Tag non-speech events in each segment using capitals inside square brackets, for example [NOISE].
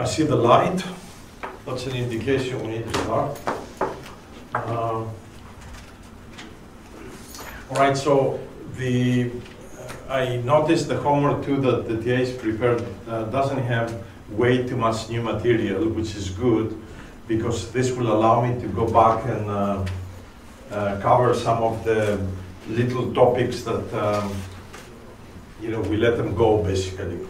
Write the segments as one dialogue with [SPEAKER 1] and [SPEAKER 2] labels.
[SPEAKER 1] I see the light. That's an indication we need to start. Um, all right, so the uh, I noticed the homework too that the TA is prepared uh, doesn't have way too much new material, which is good because this will allow me to go back and uh, uh, cover some of the little topics that um, you know we let them go basically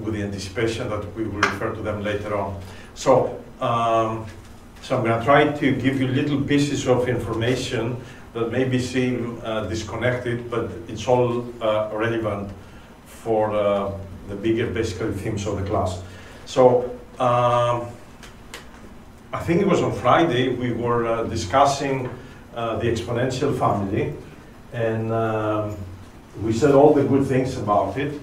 [SPEAKER 1] with the anticipation that we will refer to them later on. So, um, so I'm going to try to give you little pieces of information that maybe seem uh, disconnected, but it's all uh, relevant for uh, the bigger basically themes of the class. So, um, I think it was on Friday we were uh, discussing uh, the exponential family, and um, we said all the good things about it.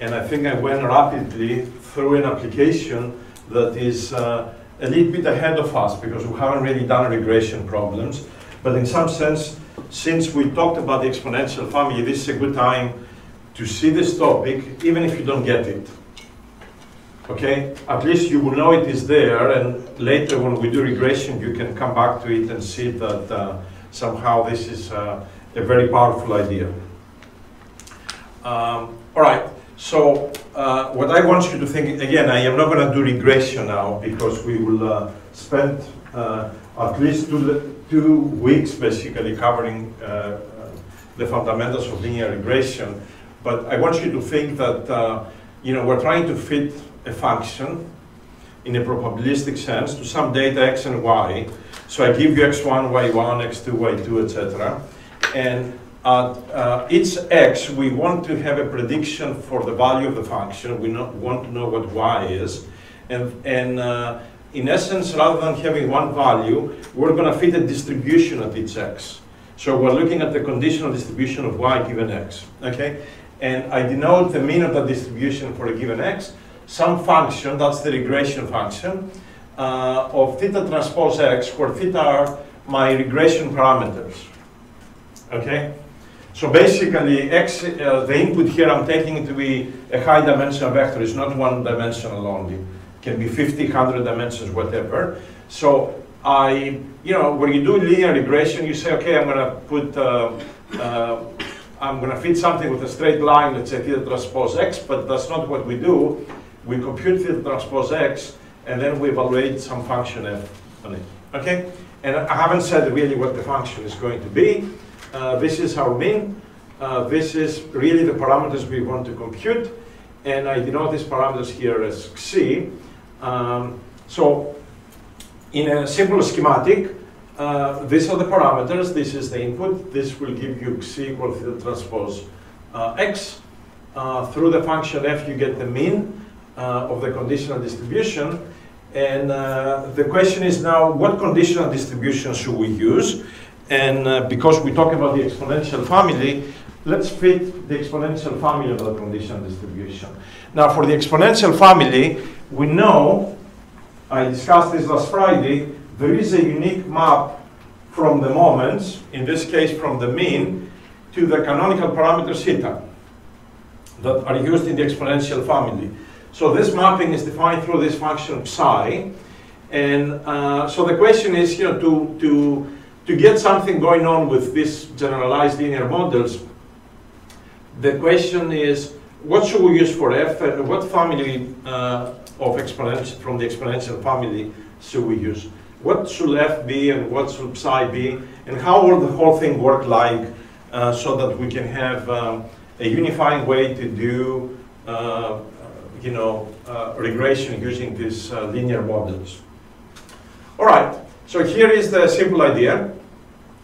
[SPEAKER 1] And I think I went rapidly through an application that is uh, a little bit ahead of us because we haven't really done regression problems. But in some sense, since we talked about the exponential family, this is a good time to see this topic, even if you don't get it. Okay? At least you will know it is there, and later when we do regression, you can come back to it and see that uh, somehow this is uh, a very powerful idea. Um, all right. So uh, what I want you to think, again, I am not going to do regression now because we will uh, spend uh, at least two, two weeks basically covering uh, uh, the fundamentals of linear regression. But I want you to think that, uh, you know, we're trying to fit a function in a probabilistic sense to some data x and y. So I give you x1, y1, x2, y2, etc. And at uh, each x, we want to have a prediction for the value of the function. We not, want to know what y is. And, and uh, in essence, rather than having one value, we're going to fit a distribution at each x. So we're looking at the conditional distribution of y given x. Okay? And I denote the mean of that distribution for a given x, some function, that's the regression function, uh, of theta transpose x, where theta are my regression parameters. Okay? So basically, x, uh, the input here I'm taking it to be a high dimensional vector It's not one dimensional only. It can be 50, 100 dimensions, whatever. So I, you know, when you do linear regression, you say, okay, I'm going to put, uh, uh, I'm going to fit something with a straight line, let's say theta transpose x, but that's not what we do. We compute theta transpose x, and then we evaluate some function f on it. Okay? And I haven't said really what the function is going to be. Uh, this is our mean. Uh, this is really the parameters we want to compute. And I denote these parameters here as xi. Um, so in a simple schematic, uh, these are the parameters. This is the input. This will give you xi equal to the transpose uh, x. Uh, through the function f, you get the mean of the conditional distribution. And the question is now, what conditional distribution should we use? And uh, because we talk about the exponential family, let's fit the exponential family of the conditional distribution. Now, for the exponential family, we know, I discussed this last Friday, there is a unique map from the moments, in this case from the mean, to the canonical parameter theta that are used in the exponential family. So this mapping is defined through this function psi. And uh, so the question is, you know, to, to to get something going on with these generalized linear models, the question is, what should we use for f, and what family uh, of from the exponential family should we use? What should f be and what should psi be, and how will the whole thing work like uh, so that we can have um, a unifying way to do uh, you know, uh, regression using these uh, linear models. All right, so here is the simple idea.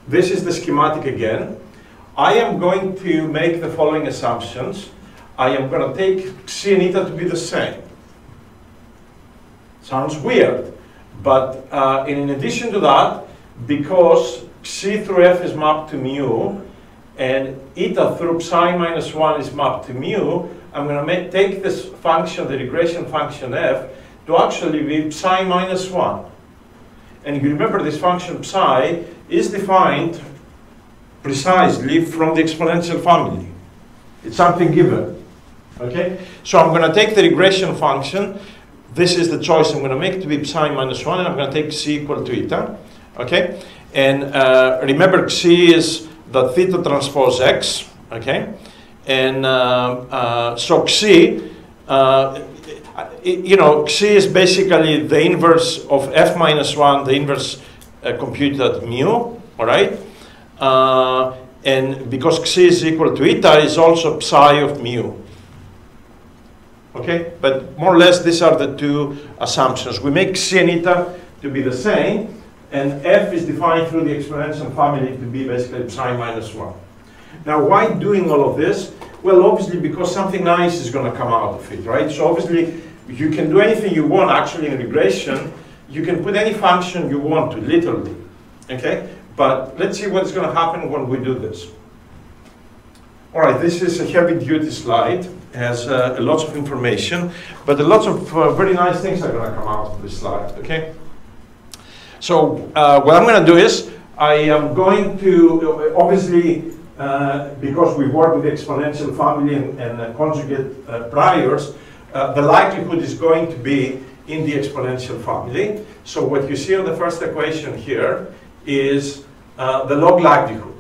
[SPEAKER 1] This is the schematic again. I am going to make the following assumptions. I am going to take xi and eta to be the same. Sounds weird, but uh, in addition to that, because xi through f is mapped to mu, and eta through psi minus 1 is mapped to mu, I'm going to take this function, the regression function f, to actually be psi minus 1. And you remember this function psi is defined precisely from the exponential family. It's something given. Okay? So I'm going to take the regression function. this is the choice I'm going to make to be psi minus 1, and I'm going to take xi equal to eta. Okay? And uh, remember, xi is the theta transpose x. Okay? And uh, uh, so xi, uh, you know, xi is basically the inverse of f minus 1, the inverse uh, computed at mu. All right? Uh, and because xi is equal to eta, is also psi of mu. Okay, but more or less these are the two assumptions. We make xi and eta to be the same, and f is defined through the exponential family to be basically psi minus 1. Now, why doing all of this? Well, obviously because something nice is going to come out of it, right? So obviously you can do anything you want actually in regression. You can put any function you want to, literally, okay? But let's see what's going to happen when we do this. All right, this is a heavy-duty slide has uh, lots of information, but a lot of uh, very nice things are going to come out of this slide, okay? So uh, what I'm going to do is, I am going to, uh, obviously, uh, because we work with exponential family and, and uh, conjugate priors, the likelihood is going to be in the exponential family. So what you see on the first equation here is the log likelihood.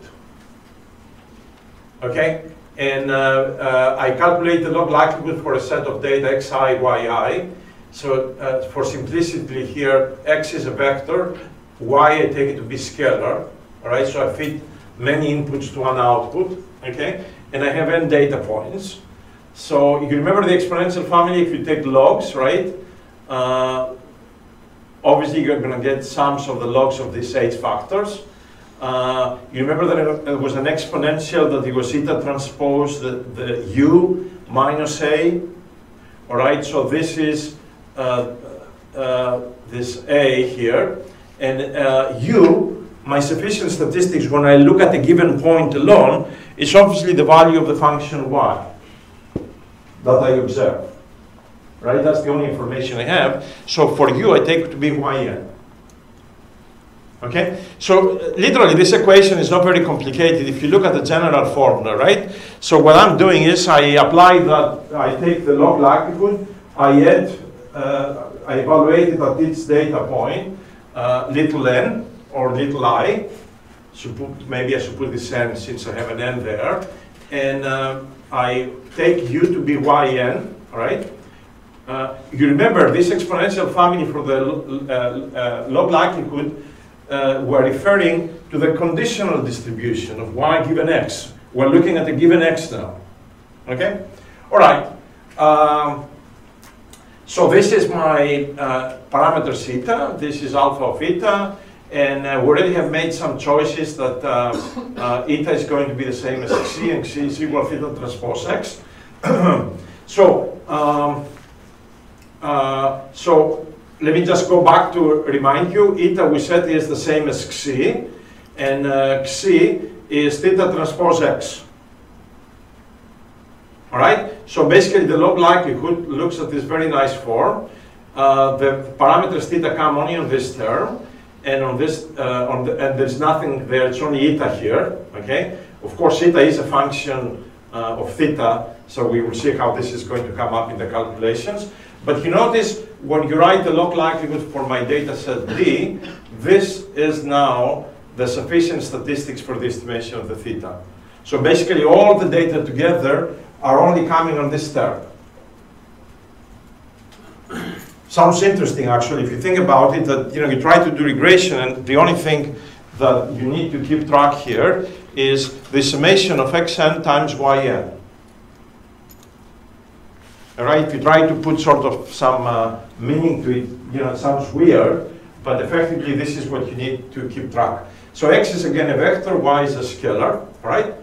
[SPEAKER 1] Okay? And uh, uh, I calculate the log likelihood for a set of data xi, yi. So uh, for simplicity here, x is a vector, y I take it to be scalar. All right, so I fit many inputs to one output, okay? And I have n data points. So if you remember the exponential family, if you take logs, right? Uh, obviously you're gonna get sums of the logs of these eight factors. Uh, you remember that it was an exponential that was eta transpose the, the u minus a. All right, so this is uh, uh, this a here, and uh, u, my sufficient statistics when I look at a given point alone, is obviously the value of the function y that I observe. Right, that's the only information I have. So for you, I take it to be yn. Okay, so uh, literally this equation is not very complicated if you look at the general formula, right? So what I'm doing is I apply that, I take the log likelihood, I add, uh, I evaluate it at each data point, uh, little n or little i, so put, maybe I should put this n since I have an n there, and uh, I take u to be yn, right? Uh, you remember this exponential family for the uh, log likelihood uh, we're referring to the conditional distribution of y given x. We're looking at a given x now. Okay? All right. Um, so this is my uh, parameter theta. This is alpha of eta. And uh, we already have made some choices that uh, uh, eta is going to be the same as xi, and xi is equal to theta transpose x. [CLEARS THROAT] so, um, uh, so let me just go back to remind you, eta we said is the same as xi, and uh, xi is theta transpose x. All right, so basically the log likelihood looks at this very nice form. Uh, the parameters theta come only on this term, and on this, uh, on the, and there's nothing there, it's only eta here, okay? Of course, eta is a function uh, of theta, so we will see how this is going to come up in the calculations. But you notice when you write the log likelihood for my data set D, this is now the sufficient statistics for the estimation of the theta. So basically all the data together are only coming on this term. Sounds interesting actually if you think about it that you know you try to do regression and the only thing that you need to keep track here is the summation of xn times yn. Right? If you try to put sort of some uh, meaning to it, you know, it sounds weird, but effectively this is what you need to keep track. So x is again a vector, y is a scalar, right?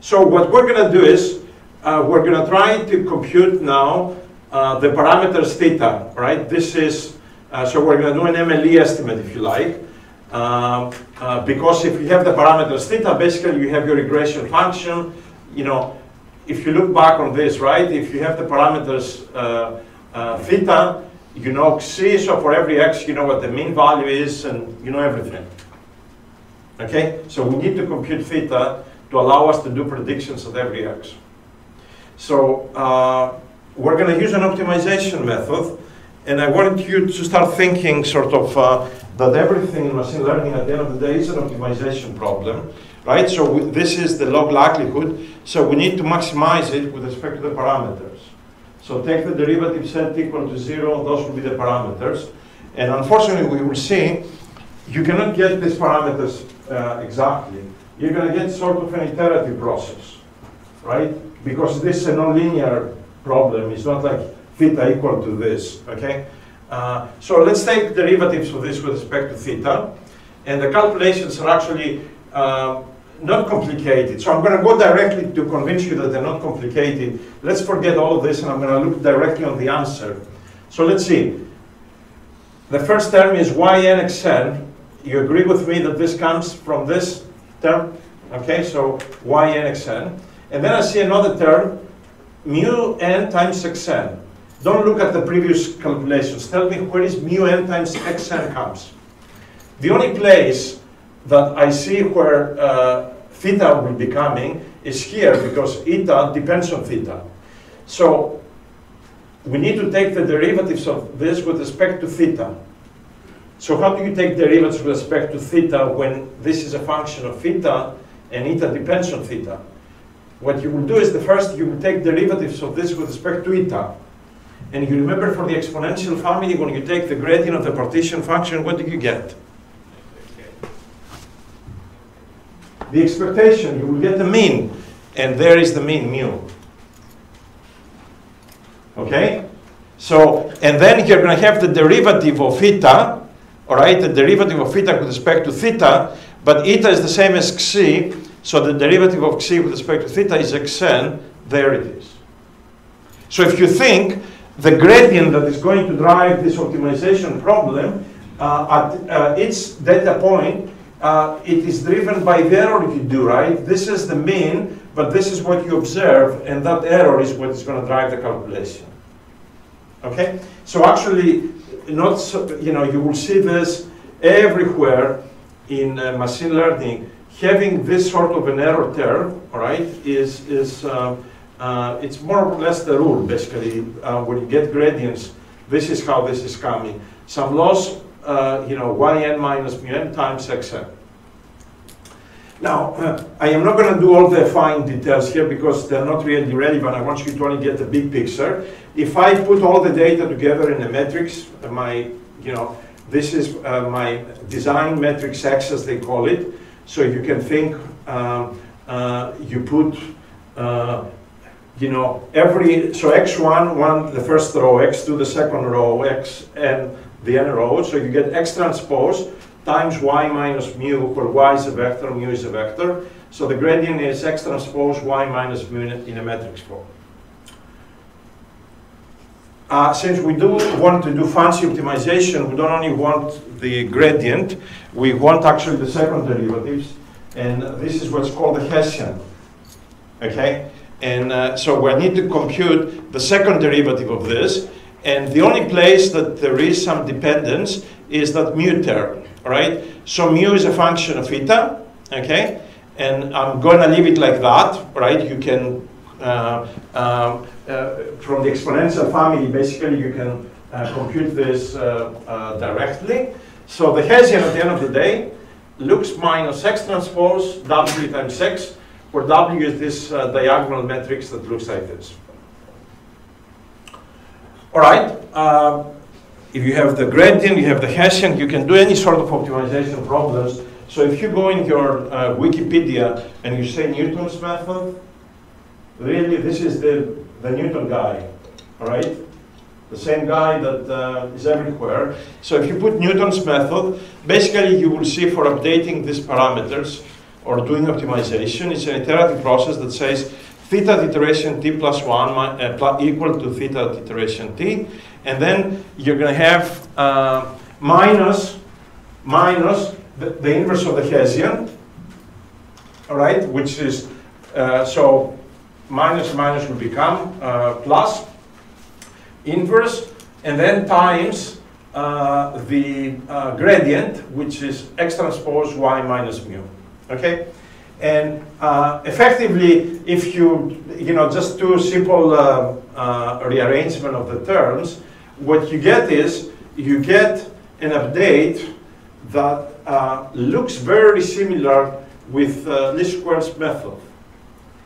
[SPEAKER 1] So what we're going to do is, uh, we're going to try to compute now uh, the parameters theta, right? This is, uh, so we're going to do an MLE estimate if you like. Um, uh, because if you have the parameters theta, basically you have your regression function, you know, if you look back on this, right, if you have the parameters uh, uh, theta, you know xi, so for every x, you know what the mean value is, and you know everything. Okay, so we need to compute theta to allow us to do predictions at every x. So uh, we're going to use an optimization method, and I wanted you to start thinking sort of uh, that everything in machine learning at the end of the day is an optimization problem, right? So we, this is the log likelihood. So we need to maximize it with respect to the parameters. So take the derivative set equal to zero, those will be the parameters. And unfortunately, we will see you cannot get these parameters uh, exactly. You're going to get sort of an iterative process, right? Because this is a nonlinear problem. It's not like theta equal to this, okay? Uh, so let's take derivatives of this with respect to theta. And the calculations are actually uh, not complicated. So I'm going to go directly to convince you that they're not complicated. Let's forget all of this and I'm going to look directly on the answer. So let's see. The first term is ynxn. You agree with me that this comes from this term? Okay, so ynxn. And then I see another term, mu n times xn. Don't look at the previous calculations. Tell me where is mu n times xn comes. The only place that I see where uh, theta will be coming is here because eta depends on theta. So we need to take the derivatives of this with respect to theta. So how do you take derivatives with respect to theta when this is a function of theta and eta depends on theta? What you will do is the first you will take derivatives of this with respect to eta. And you remember for the exponential family, when you take the gradient of the partition function, what do you get? The expectation, you will get the mean. And there is the mean, mu. Okay? So, and then you're going to have the derivative of theta, all right, the derivative of theta with respect to theta, but eta is the same as xi, so the derivative of xi with respect to theta is xn, there it is. So if you think the gradient that is going to drive this optimization problem uh, at uh, its data point, uh, it is driven by the error you do, right? This is the mean, but this is what you observe, and that error is what is going to drive the calculation. Okay? So actually, not so, you know, you will see this everywhere in uh, machine learning. Having this sort of an error term, all right, is, is uh, uh, it's more or less the rule, basically. Uh, when you get gradients, this is how this is coming. Some loss, uh, you know, yn minus mu n times xn. Now, uh, [CLEARS THROAT] I am not going to do all the fine details here because they're not really relevant. I want you to only get the big picture. If I put all the data together in a matrix, uh, my, you know, this is uh, my design matrix X as they call it. So you can think um, you put you know, every, so x1, one, the first row, x2, the second row, x, and the n row, so you get x transpose times y minus mu, where y is a vector, mu is a vector. So the gradient is x transpose y minus mu in a matrix form. Uh, since we do want to do fancy optimization, we don't only want the gradient, we want actually the second derivatives, and this is what's called the Hessian. Okay? And uh, so we need to compute the second derivative of this. And the only place that there is some dependence is that mu term, right? So mu is a function of theta, okay? And I'm going to leave it like that, right? You can, uh, um, uh, from the exponential family, basically you can uh, compute this uh, uh, directly. So the Hessian at the end of the day looks minus x transpose w times x where W is this uh, diagonal matrix that looks like this. All right. Uh, if you have the gradient, you have the Hessian, you can do any sort of optimization problems. So if you go in your uh, Wikipedia and you say Newton's method, really this is the, the Newton guy, all right? The same guy that uh, is everywhere. So if you put Newton's method, basically you will see for updating these parameters, or doing optimization. It's an iterative process that says theta iteration t plus 1 uh, equal to theta iteration t. And then you're going to have uh, minus, minus the, the, inverse of the Hessian, all right, which is, uh, so minus minus will become uh, plus inverse, and then times uh, the uh, gradient, which is x transpose y minus mu. Okay? And uh, effectively, if you, you know, just do simple uh, uh, rearrangement of the terms, what you get is you get an update that uh, looks very similar with uh, least squares method.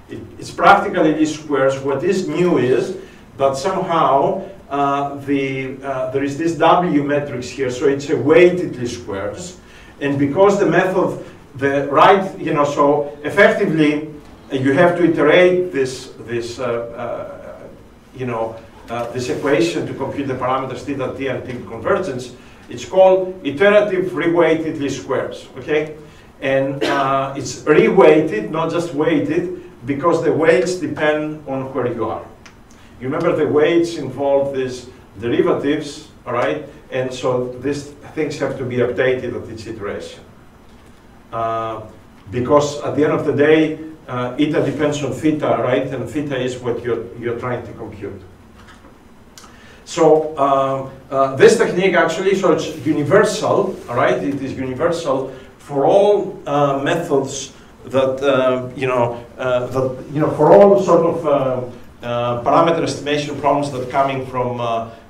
[SPEAKER 1] It, it's practically least squares. What is new is that somehow uh, the, there is this W matrix here, so it's a weighted least squares. And because the method, the right, you know, so effectively uh, you have to iterate this, this uh, uh, you know, uh, this equation to compute the parameters theta t and t convergence. It's called iterative reweighted least squares, okay? And uh, it's reweighted, not just weighted, because the weights depend on where you are. You remember the weights involve these derivatives, all right? And so these things have to be updated at each iteration. Uh, because at the end of the day, uh, eta depends on theta, right? And theta is what you're, you're trying to compute. So um, uh, this technique actually, so it's universal, right? It is universal for all uh, methods that, uh, you know, uh, that, you know, for all sort of uh, uh, parameter estimation problems that coming from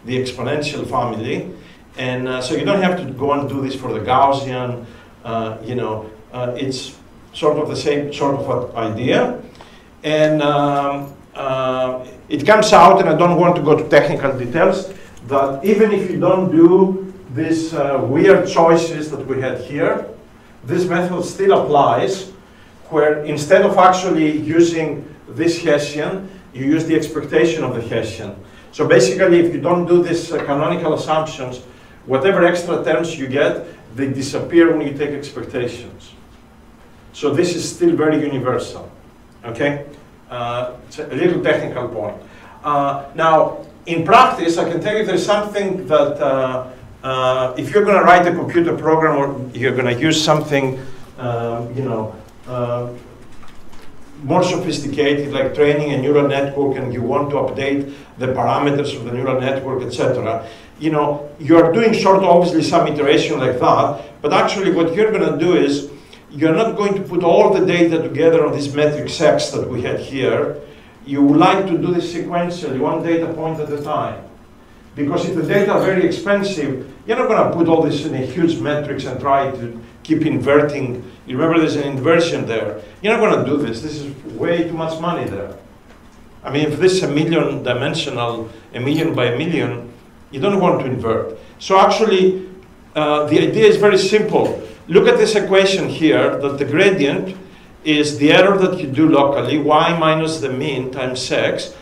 [SPEAKER 1] the exponential family. And so you don't have to go and do this for the Gaussian, you know, it's sort of the same sort of idea. And um, uh, it comes out, and I don't want to go to technical details, that even if you don't do these uh, weird choices that we had here, this method still applies, where instead of actually using this Hessian, you use the expectation of the Hessian. So basically, if you don't do these uh, canonical assumptions, whatever extra terms you get, they disappear when you take expectations. So this is still very universal, okay? Uh, it's a little technical point. Uh, now, in practice, I can tell you there's something that uh, uh if you're going to write a computer program or you're going to use something, um, you know, uh, more sophisticated, like training a neural network, and you want to update the parameters of the neural network, etc. You know, you are doing sort of obviously some iteration like that, but actually what you're going to do is you're not going to put all the data together on this matrix X that we had here. You would like to do this sequentially, one data point at a time. Because if the data are very expensive, you're not going to put all this in a huge matrix and try to keep inverting. You remember there's an inversion there. You're not going to do this. This is way too much money there. I mean, if this is a million dimensional, a million by a million, you don't want to invert. So actually, uh, the idea is very simple. Look at this equation here, that the gradient is the error that you do locally, y minus the mean times x,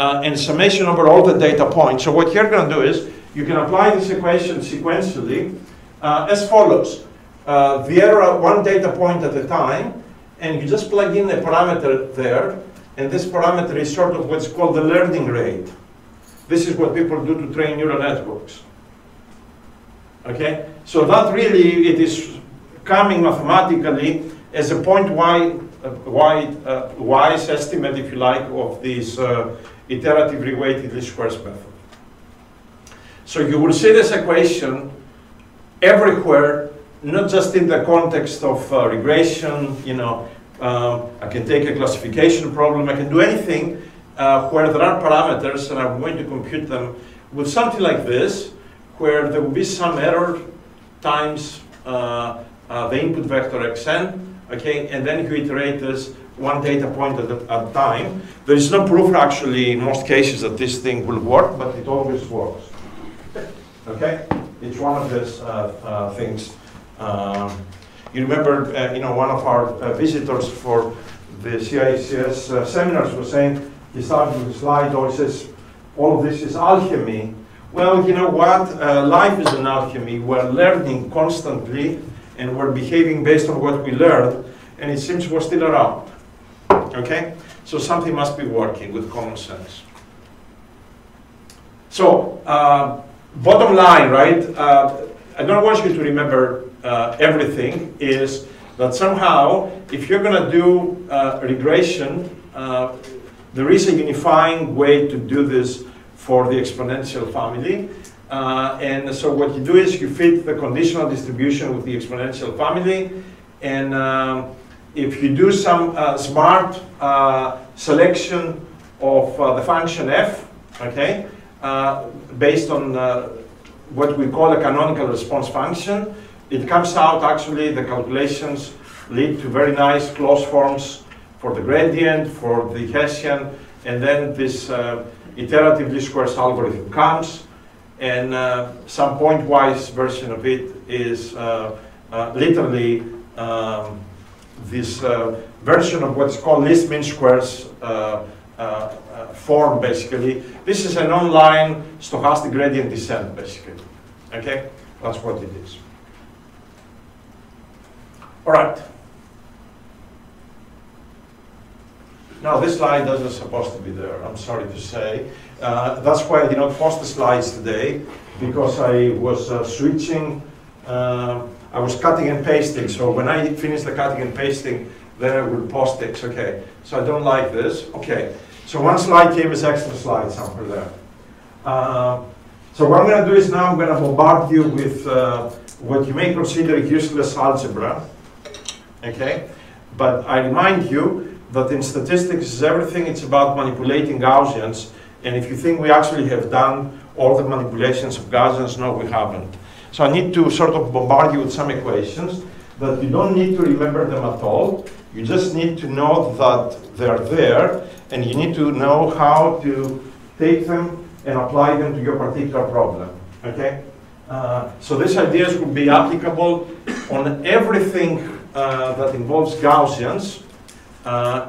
[SPEAKER 1] uh, and summation over all the data points. So what you're going to do is, you can apply this equation sequentially uh, as follows. Uh, the error one data point at a time, and you just plug in a parameter there, and this parameter is sort of what's called the learning rate. This is what people do to train neural networks. Okay? So that really, it is coming mathematically as a point wide, uh, uh, wise estimate, if you like, of this uh, iterative reweighted least squares method. So you will see this equation everywhere, not just in the context of uh, regression, you know, um, I can take a classification problem, I can do anything uh, where there are parameters and I'm going to compute them with something like this, where there will be some error times uh, uh, the input vector xn, okay, and then you iterate this one data point at a, time. There is no proof actually in most cases that this thing will work, but it always works. Okay, it's one of these uh, uh, things. Um, you remember, uh, you know, one of our uh, visitors for the CICS seminars was saying, he started with a slide, or he says, all of this is alchemy. Well, you know what? Uh, life is an alchemy. We're learning constantly and we're behaving based on what we learned, and it seems we're still around. Okay? So something must be working with common sense. So, uh, bottom line, right? Uh, I don't want you to remember uh, everything, is that somehow, if you're going to do uh, regression, uh, there is a unifying way to do this for the exponential family. Uh, and so what you do is you fit the conditional distribution with the exponential family. And um, if you do some uh, smart uh, selection of uh, the function f, okay, uh, based on uh, what we call a canonical response function. It comes out actually, the calculations lead to very nice closed forms for the gradient, for the Hessian, and then this iterative least squares algorithm comes, and uh, some pointwise version of it is uh, uh literally um, this uh, version of what's called least mean squares uh, form, basically. This is an online stochastic gradient descent, basically. Okay, that's what it is. All right. Now this slide doesn't supposed to be there, I'm sorry to say. Uh, that's why I did not post the slides today, because I was uh, switching, uh, I was cutting and pasting, so when I finish the cutting and pasting, then I will post it, okay. So I don't like this, okay. So one slide came as extra slide somewhere there. Uh, so what I'm going to do is now I'm going to bombard you with uh, what you may consider useless algebra, okay? But I remind you that in statistics is everything, it's about manipulating Gaussians, and if you think we actually have done all the manipulations of Gaussians, no, we haven't. So I need to sort of bombard you with some equations that you don't need to remember them at all. You just need to know that they're there, and you need to know how to take them and apply them to your particular problem, okay? Uh, so these ideas will be applicable on everything uh, that involves Gaussians,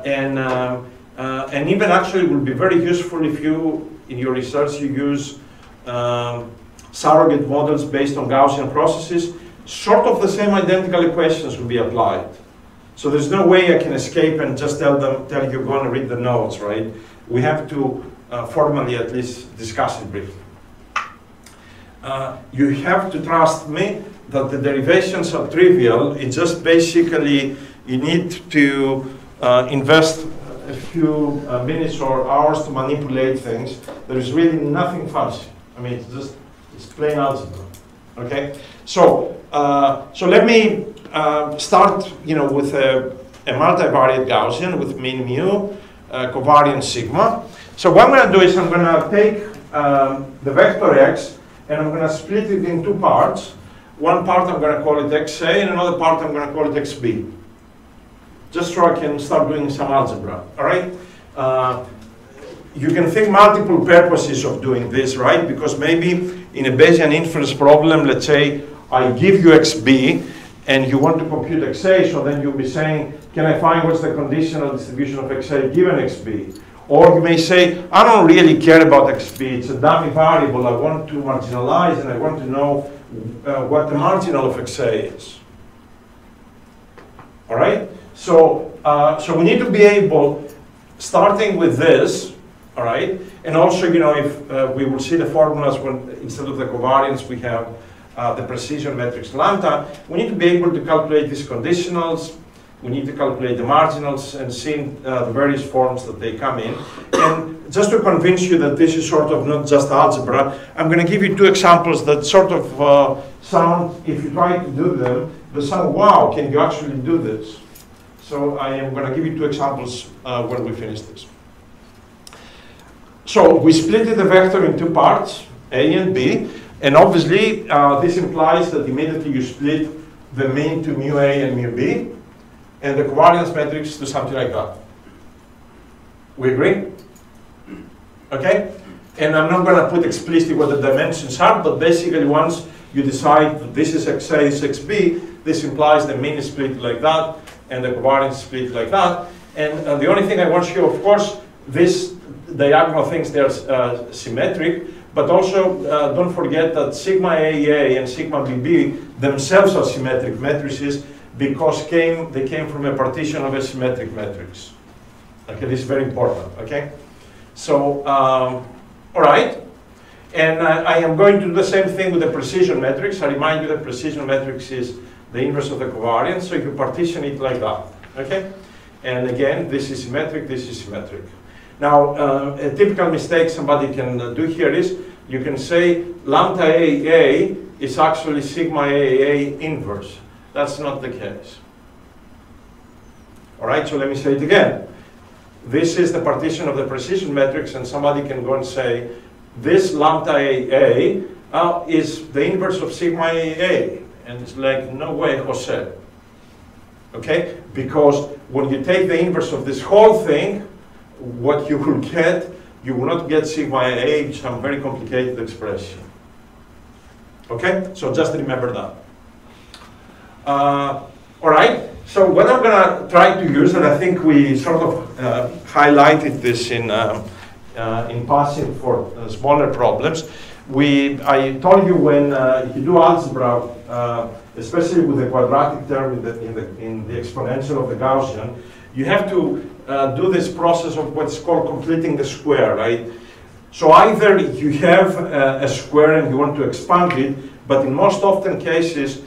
[SPEAKER 1] and, uh, uh, and even actually will be very useful if you, in your research, you use um, surrogate models based on Gaussian processes, sort of the same identical equations will be applied. So there's no way I can escape and just tell them, tell you, go and read the notes, right? We have to uh, formally at least discuss it briefly. Uh, you have to trust me that the derivations are trivial. It's just basically you need to uh, invest a few uh, minutes or hours to manipulate things. There is really nothing fancy. I mean, it's just it's plain algebra. Okay, so uh, so let me uh, start. You know, with a, a multivariate Gaussian with mean mu, covariance sigma. So what I'm going to do is I'm going to take um, the vector x and I'm going to split it in two parts. One part I'm going to call it xa and another part I'm going to call it xb. Just so I can start doing some algebra, all right? Uh, you can think multiple purposes of doing this, right? Because maybe in a Bayesian inference problem, let's say I give you xb and you want to compute xa, so then you'll be saying, can I find what's the conditional distribution of xa given xb? Or you may say, I don't really care about XB, it's a dummy variable, I want to marginalize and I want to know uh, what the marginal of XA is. All right? So, uh, so we need to be able, starting with this, all right? And also, you know, if uh, we will see the formulas when instead of the covariance we have uh, the precision matrix lambda, we need to be able to calculate these conditionals, we need to calculate the marginals and see uh, the various forms that they come in. And just to convince you that this is sort of not just algebra, I'm going to give you two examples that sort of uh, sound, if you try to do them, they sound, wow, can you actually do this? So I am going to give you two examples uh, when we finish this. So we split the vector in two parts, A and B, and obviously uh, this implies that immediately you split the mean to mu A and mu B, and the covariance matrix to something like that. We agree? Okay? And I'm not going to put explicitly what the dimensions are, but basically once you decide that this is XA, this is XB, this implies the mean is split like that, and the covariance split like that. And uh, the only thing I want to show, of course, this diagonal things, they're uh, symmetric, but also uh, don't forget that sigma AA and sigma BB themselves are symmetric matrices, because came, they came from a partition of a symmetric matrix. Okay, this is very important, okay? So, um, all right. And uh, I am going to do the same thing with the precision matrix. I remind you that precision matrix is the inverse of the covariance, so you partition it like that, okay? And again, this is symmetric, this is symmetric. Now, uh, a typical mistake somebody can uh, do here is you can say lambda AA is actually sigma AA inverse. That's not the case. All right, so let me say it again. This is the partition of the precision matrix, and somebody can go and say, this lambda A uh, is the inverse of sigma A. And it's like, no way, Jose. Okay? Because when you take the inverse of this whole thing, what you will get, you will not get sigma A, some very complicated expression. Okay? So just remember that. Uh, all right? So what I'm going to try to use, and I think we sort of uh, highlighted this in, um, uh, in passing for uh, smaller problems. We, I told you when uh, you do algebra, uh, especially with the quadratic term in the, in, the, in the exponential of the Gaussian, you have to uh, do this process of what's called completing the square, right? So either you have a, a square and you want to expand it, but in most often cases,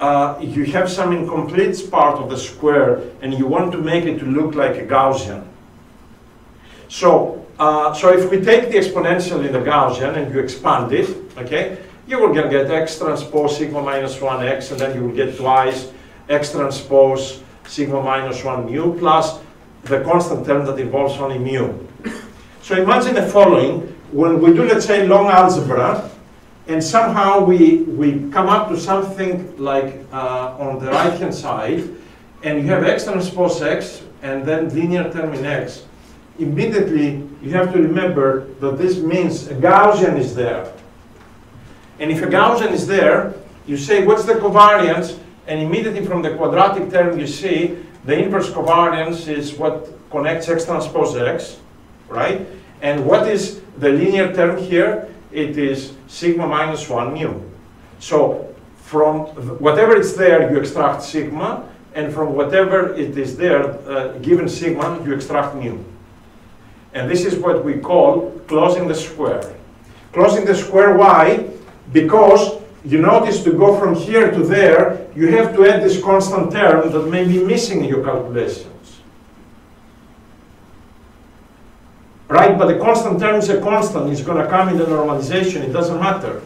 [SPEAKER 1] uh, you have some incomplete part of the square and you want to make it to look like a Gaussian. So, uh, so if we take the exponential in the Gaussian and you expand it, okay, you will get, x transpose sigma minus 1x and then you will get twice x transpose sigma minus 1 mu plus the constant term that involves only mu. So imagine the following, when we do, let's say, long algebra, and somehow we, we come up to something like uh, on the right-hand side, and you have x transpose x, and then linear term in x, immediately you have to remember that this means a Gaussian is there. And if a Gaussian is there, you say, what's the covariance? And immediately from the quadratic term you see, the inverse covariance is what connects x transpose x, right? And what is the linear term here? It is sigma minus 1 mu. So from whatever is there, you extract sigma, and from whatever it is there, uh, given sigma, you extract mu. And this is what we call closing the square. Closing the square, why? Because you notice to go from here to there, you have to add this constant term that may be missing in your calculations. Right, but the constant term is a constant. It's going to come in the normalization. It doesn't matter.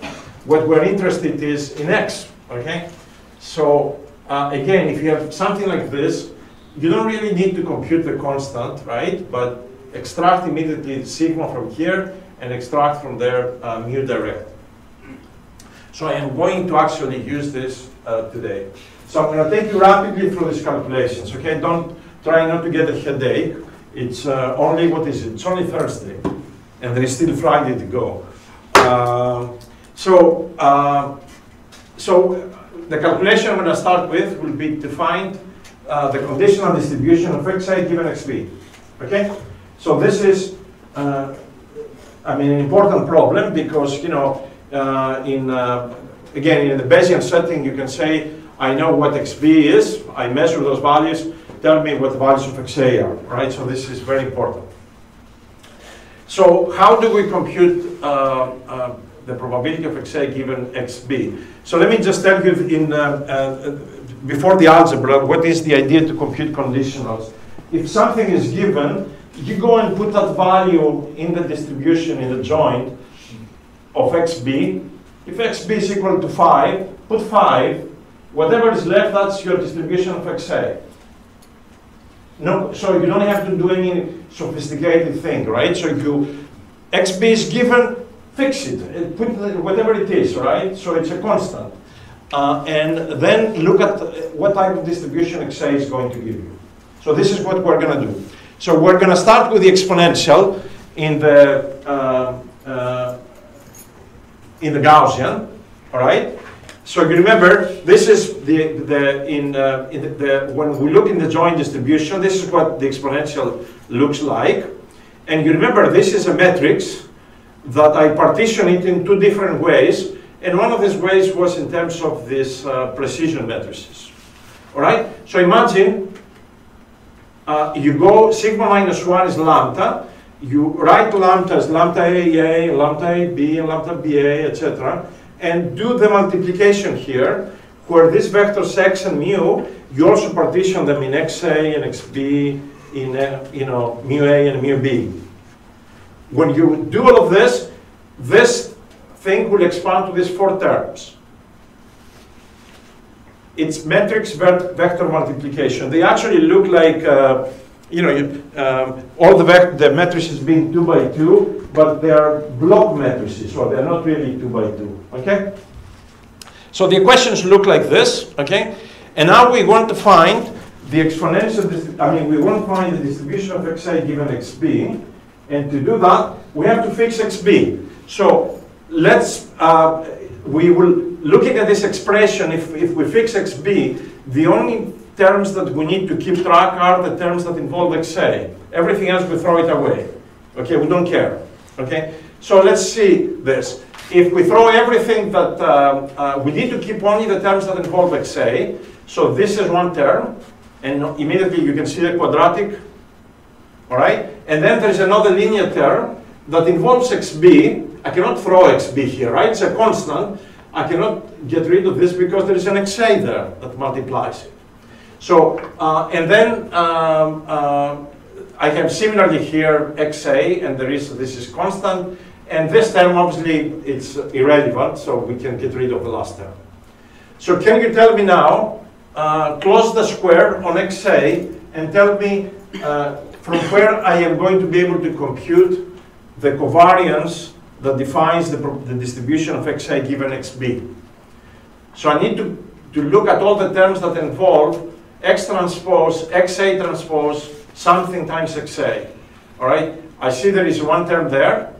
[SPEAKER 1] What we're interested is in x, okay? So uh, again, if you have something like this, you don't really need to compute the constant, right? But extract immediately the sigma from here and extract from there uh, mu direct. So I am going to actually use this uh, today. So I'm going to take you rapidly through these calculations, okay? Don't try not to get a headache. It's uh, only, what is it? It's only Thursday, and there is still Friday to go. Uh, so, uh, so the calculation I'm going to start with will be to find uh, the conditional distribution of xi given xb, okay? So this is, uh, I mean, an important problem because, you know, uh, in, uh, again, in the Bayesian setting, you can say, I know what xb is, I measure those values, tell me what the values of xa are, right? So this is very important. So how do we compute uh, uh, the probability of xa given xb? So let me just tell you in, uh, before the algebra, what is the idea to compute conditionals? If something is given, you go and put that value in the distribution in the joint, of xb. If xb is equal to 5, put 5. Whatever is left, that's your distribution of xa. No, so you don't have to do any sophisticated thing, right? So you, xb is given, fix it, put whatever it is, right? So it's a constant. Uh, and then look at what type of distribution xa is going to give you. So this is what we're going to do. So we're going to start with the exponential in the uh, uh, in the Gaussian, all right? So you remember, this is the, the, in, uh, in the, the, when we look in the joint distribution, this is what the exponential looks like. And you remember, this is a matrix that I partition it in two different ways. And one of these ways was in terms of these uh, precision matrices. All right? So imagine uh, you go sigma minus 1 is lambda, you write lambda as lambda lambda A, B, and lambda BA, etc. And do the multiplication here, where these vectors x and mu, you also partition them in xa and xb, in uh, you know mu a and mu b. When you do all of this, this thing will expand to these four terms. It's matrix vector multiplication. They actually look like uh, you know, you, um, all the, vec- the matrices being two by two, but they are block matrices, so they're not really two by two, okay? So the equations look like this, okay? And now we want to find the exponential, I mean, we want to find the distribution of xi given xb, and to do that, we have to fix xb. So let's, uh, we will, looking at this expression, if, if we fix xb, the only terms that we need to keep track are the terms that involve xi. Everything else we throw it away. Okay, we don't care. Okay, so let's see this. If we throw everything that, uh, uh, we need to keep only the terms that involve xi. So this is one term, and immediately you can see the quadratic. All right, and then there is another linear term that involves xb. I cannot throw xb here, right? It's a constant. I cannot get rid of this because there is an xi there that multiplies it. So, uh, and then um, uh, I have similarly here xa, and there is, this is constant, and this term obviously it's irrelevant, so we can get rid of the last term. So can you tell me now, uh, close the square on xa, and tell me uh, from where I am going to be able to compute the covariance that defines the, the distribution of xi given xb. So I need to, to look at all the terms that involve x transpose, xa transpose, something times xa. All right, I see there is one term there.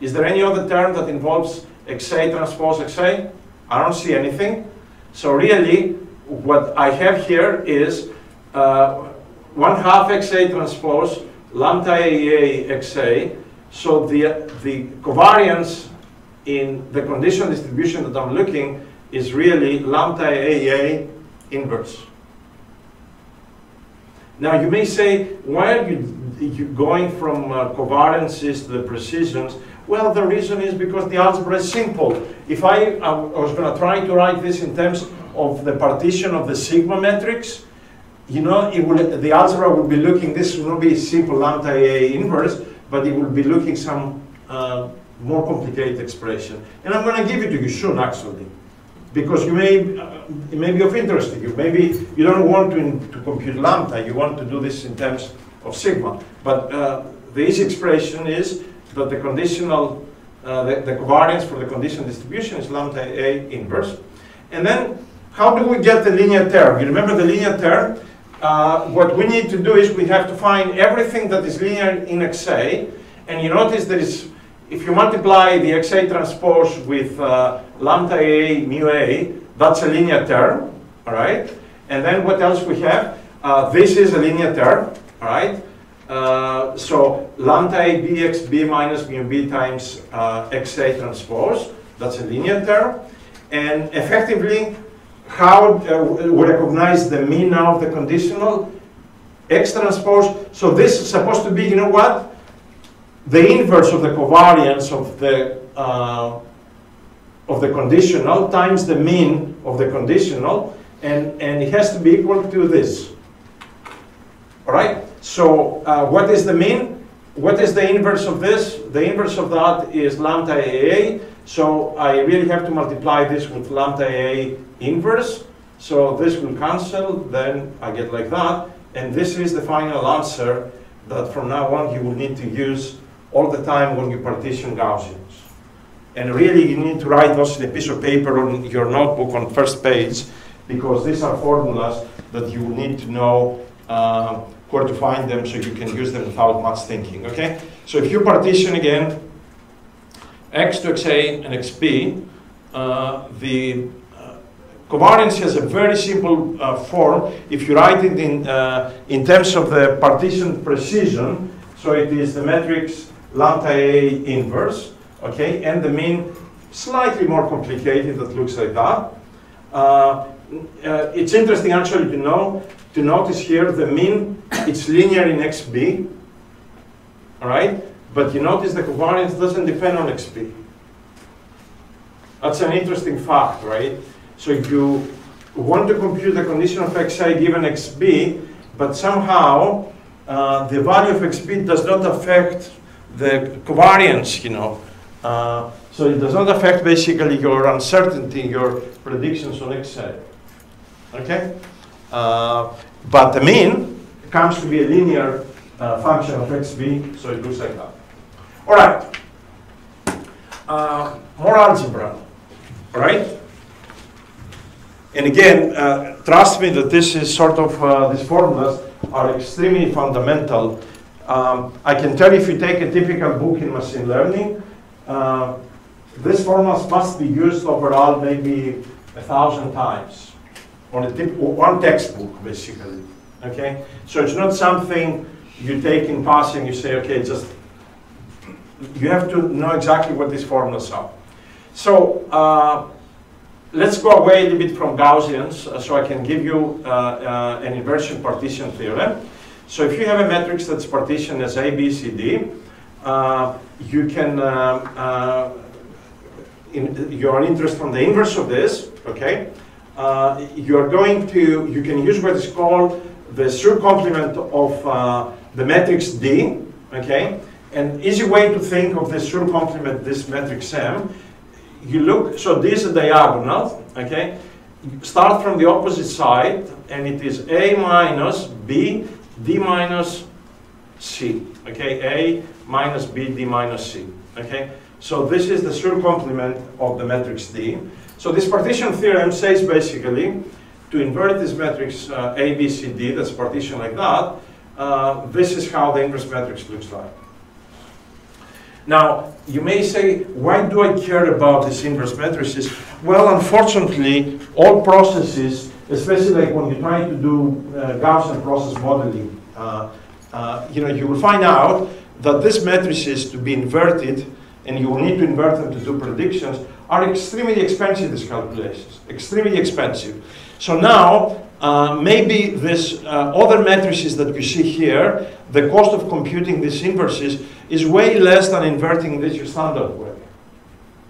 [SPEAKER 1] Is there any other term that involves xa transpose xa? I don't see anything. So really, what I have here is uh, 1 half xa transpose lambda aa xa. So the, the covariance in the conditional distribution that I'm looking is really lambda aa inverse. Now you may say, why are you, you going from uh, covariances to the precisions? Well, the reason is because the algebra is simple. If I, I was going to try to write this in terms of the partition of the sigma matrix, you know, it will, the algebra would be looking, this will not be simple lambda A inverse, but it will be looking some uh, more complicated expression. And I'm going to give it to you soon, actually because you may, uh, it may be of interest to you. Maybe you don't want to, to compute lambda, you want to do this in terms of sigma. But uh, the easy expression is that the conditional, uh, the, the, covariance for the conditional distribution is lambda A inverse. And then, how do we get the linear term? You remember the linear term? Uh, what we need to do is we have to find everything that is linear in XA, and you notice there is if you multiply the XA transpose with uh, lambda A mu A, that's a linear term, all right? And then what else we have? Uh, this is a linear term, all right? Uh, so lambda A bx minus mu b times uh, XA transpose, that's a linear term. And effectively, how uh, we recognize the mean now of the conditional? X transpose, so this is supposed to be, you know what? the inverse of the covariance of the uh, of the conditional times the mean of the conditional, and, and it has to be equal to this. All right? So uh, what is the mean? What is the inverse of this? The inverse of that is lambda AA. So I really have to multiply this with lambda A inverse. So this will cancel, then I get like that. And this is the final answer that from now on you will need to use all the time when you partition Gaussians. And really you need to write those in a piece of paper on your notebook on first page because these are formulas that you need to know uh, where to find them so you can use them without much thinking, okay? So if you partition again x to xa and xb, uh, the uh, covariance has a very simple uh, form. If you write it in, uh, in terms of the partition precision, so it is the matrix lambda A inverse, okay, and the mean slightly more complicated that looks like that. Uh, uh, it's interesting actually to know, to notice here the mean, it's linear in XB, all right? But you notice the covariance doesn't depend on XB. That's an interesting fact, right? So if you want to compute the condition of xi given xb, but somehow uh, the value of xb does not affect the covariance, you know. Uh, so it does not affect basically your uncertainty, your predictions on Excel. Okay? Uh, but the mean comes to be a linear uh, function of xb, so it looks like that. All right. Uh, more algebra, all right? And again, uh, trust me that this is sort of, uh, these formulas are extremely fundamental. Um, I can tell you if you take a typical book in machine learning, uh, these formulas must be used overall maybe a thousand times on a tip, one textbook, basically. Okay, so it's not something you take in passing. You say, okay, just you have to know exactly what these formulas are. So uh, let's go away a little bit from Gaussians, uh, so I can give you uh, uh, an inversion partition theorem. So if you have a matrix that's partitioned as A, B, C, D, uh, you can in, you're interested from the inverse of this, okay? Uh, you're going to, you can use what is called the Schur complement of uh, the matrix D, okay? An easy way to think of the Schur complement, this matrix M, you look, so this is diagonal, okay? start from the opposite side, and it is A minus B, D minus C, okay? A minus B, D minus C, okay? So this is the Schur complement of the matrix D. So this partition theorem says basically, to invert this matrix uh, A, B, C, D, that's partition like that, uh, this is how the inverse matrix looks like. Now, you may say, why do I care about these inverse matrices? Well, unfortunately, all processes, especially like when you try to do uh, Gaussian process modeling, uh, uh, you know, you will find out that these matrices to be inverted and you will need to invert them to do predictions, are extremely expensive, these calculations, extremely expensive. So now, uh, maybe this uh, other matrices that you see here, the cost of computing these inverses is way less than inverting this your standard way.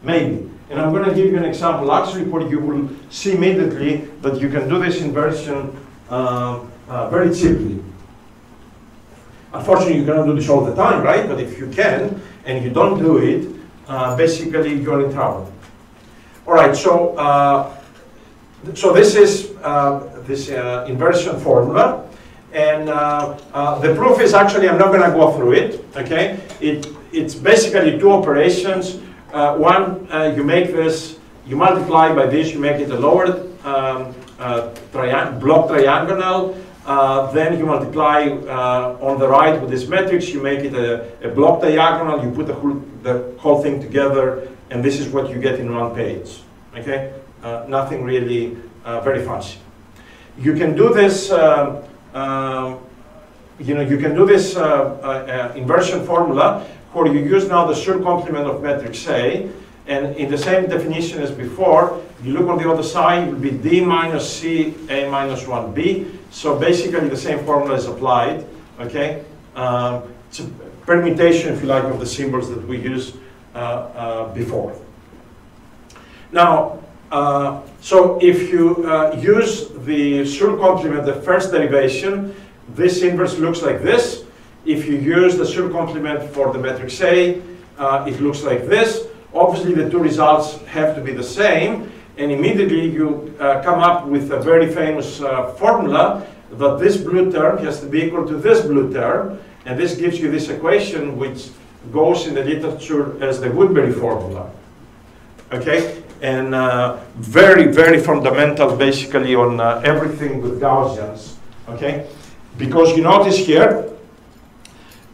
[SPEAKER 1] Maybe. And I'm going to give you an example, actually, where you will see immediately that you can do this inversion uh, uh very cheaply. Unfortunately, you cannot do this all the time, right? But if you can, and you don't do it, uh, basically you're in trouble. All right, so so this is this uh, inversion formula, and uh, uh, the proof is actually I'm not going to go through it. Okay, it it's basically two operations. one, you make this, you multiply by this, you make it a lower um, block triangle. Uh, then you multiply uh, on the right with this matrix, you make it a, a block diagonal, you put the whole, the whole thing together, and this is what you get in one page. Okay? Uh, nothing really very fancy. You can do this, um, um, you know, you can do this uh, inversion formula where you use now the Schur complement of matrix A, and in the same definition as before, you look on the other side, it will be D minus C, A minus 1B. So basically the same formula is applied, okay? Um, it's a permutation, if you like, of the symbols that we used uh, uh, before. Now, uh, so if you uh, use the Schur complement, the first derivation, this inverse looks like this. If you use the Schur complement for the matrix A, uh, it looks like this. Obviously, the two results have to be the same, and immediately you uh, come up with a very famous uh, formula that this blue term has to be equal to this blue term, and this gives you this equation which goes in the literature as the Woodbury formula. Okay, and uh, very, very fundamental basically on uh, everything with Gaussians. Okay, because you notice here,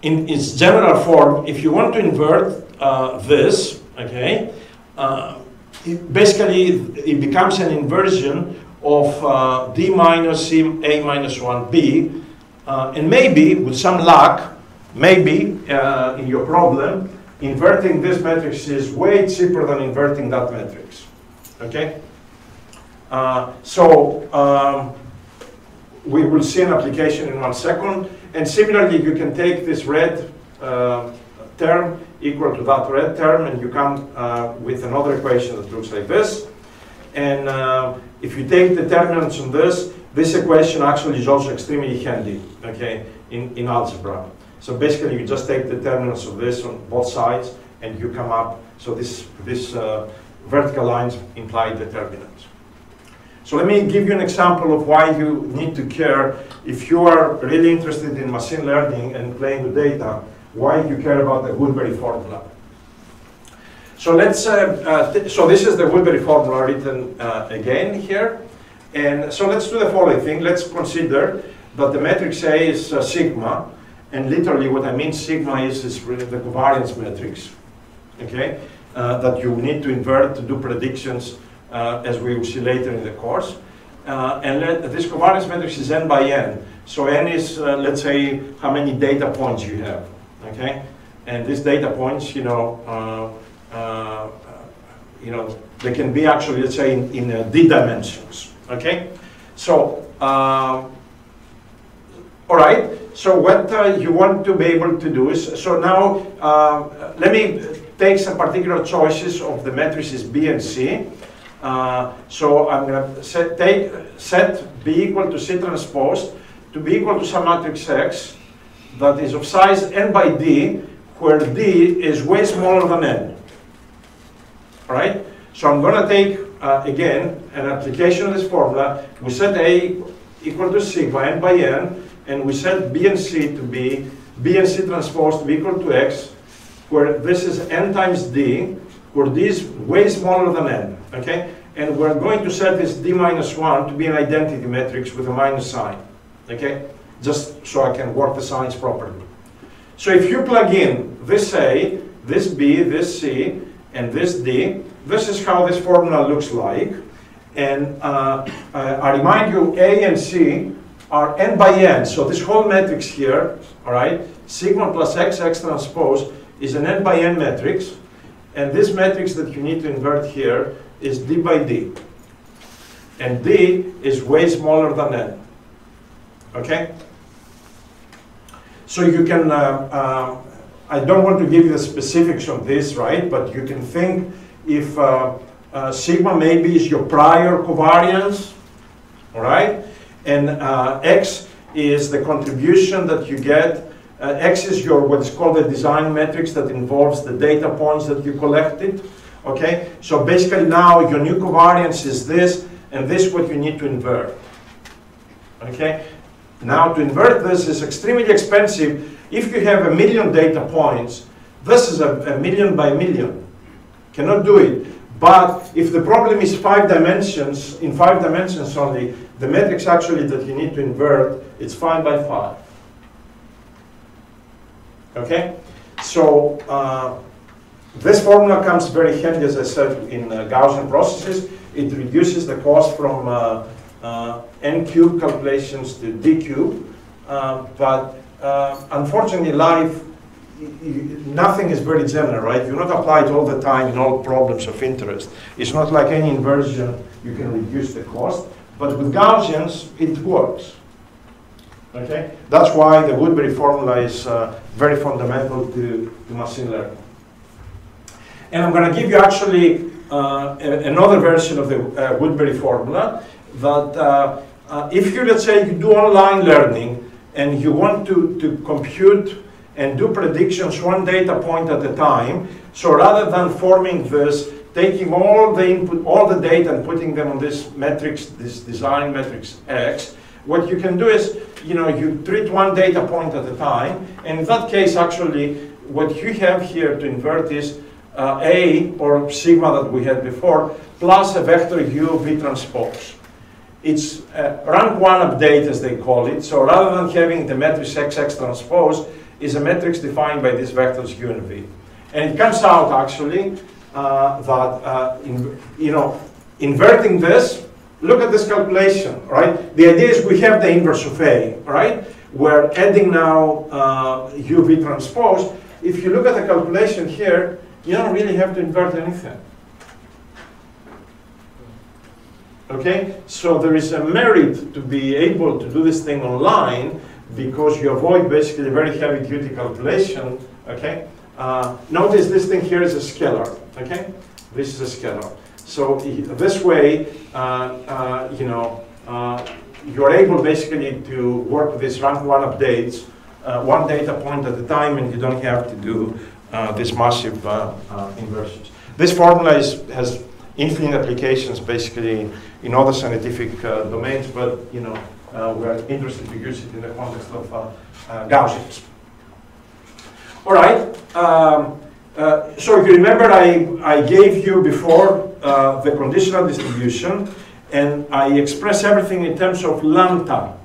[SPEAKER 1] in its general form, if you want to invert uh, this, okay, uh, it basically it becomes an inversion of uh, D minus C A minus 1B, uh, and maybe with some luck, maybe in your problem, inverting this matrix is way cheaper than inverting that matrix. Okay? Uh, so um, we will see an application in one second. And similarly, you can take this red uh, term equal to that red term, and you come uh, with another equation that looks like this. And uh, if you take determinants on this, this equation actually is also extremely handy, okay, in, in algebra. So basically, you just take determinants of this on both sides, and you come up, so this, this uh, vertical lines imply determinants. So let me give you an example of why you need to care if you are really interested in machine learning and playing with data, why you care about the Woodbury formula. So let's, uh, uh, so this is the Woodbury formula written uh, again here. And so let's do the following thing. Let's consider that the matrix A is uh, sigma, and literally what I mean sigma is, is really the covariance matrix, okay? Uh, that you need to invert to do predictions uh, as we will see later in the course. and let, this covariance matrix is n by n. So n is, let's say, how many data points you have, okay? And these data points, you know, uh, you know, they can be actually, let's say, in, in uh, d dimensions, okay? So, all right, so what uh, you want to be able to do is, so now, uh, let me take some particular choices of the matrices B and C. Uh, so I'm going to set, take, set B equal to C transpose to be equal to some matrix X that is of size n by d, where d is way smaller than n right? So I'm going to take, uh, again, an application of this formula. We set A equal to sigma n by n, and we set B and C to be, B and C transpose to be equal to x, where this is n times d, where d is way smaller than n, okay? And we're going to set this d minus 1 to be an identity matrix with a minus sign, okay? Just so I can work the signs properly. So if you plug in this A, this B, this C, and this D. This is how this formula looks like. And uh, uh, I remind you, A and C are n by n. So this whole matrix here, all right, sigma plus x, x transpose is an n by n matrix. And this matrix that you need to invert here is d by d. And d is way smaller than n. Okay? So you can uh, uh I don't want to give you the specifics of this, right? But you can think if uh, uh, sigma maybe is your prior covariance, all right? And uh, x is the contribution that you get. Uh, x is your what is called the design matrix that involves the data points that you collected. Okay, so basically now your new covariance is this, and this what you need to invert. Okay, now to invert this is extremely expensive if you have a million data points, this is a, a million by million. Cannot do it. But if the problem is five dimensions, in five dimensions only, the matrix actually that you need to invert, it's five by five. Okay? So uh, this formula comes very handy, as I said, in uh, Gaussian processes. It reduces the cost from uh, uh n cube calculations to d cube. Uh, but unfortunately, life, nothing is very general, right? You not apply it all the time in all problems of interest. It's not like any inversion, you can reduce the cost. But with Gaussians, it works. Okay? That's why the Woodbury formula is uh, very fundamental to, to machine learning. And I'm going to give you actually uh, another version of the uh, Woodbury formula that uh, uh, if you, let's say, you do online learning, and you want to, to compute and do predictions one data point at a time. So rather than forming this, taking all the input, all the data and putting them on this matrix, this design matrix X, what you can do is, you know, you treat one data point at a time. And in that case, actually, what you have here to invert is uh, A, or sigma that we had before, plus a vector U V transpose it's a rank one update as they call it. So rather than having the matrix XX transpose, is a matrix defined by these vectors U and V. And it comes out actually uh, that, uh, in, you know, inverting this, look at this calculation, right? The idea is we have the inverse of A, right? We're adding now uh, UV transpose. If you look at the calculation here, you don't really have to invert anything. Okay, so there is a merit to be able to do this thing online because you avoid basically very heavy duty calculation. Okay, uh, notice this thing here is a scalar. Okay, this is a scalar. So this way, uh, uh, you know, uh, you're able basically to work with these rank one updates, uh, one data point at a time, and you don't have to do these massive inversions. This formula is, has infinite applications basically in other scientific domains, but you know, we're interested to use it in the context of Gaussians. All right. Um, uh, so if you remember, I, I gave you before uh, the conditional distribution, and I express everything in terms of lambda.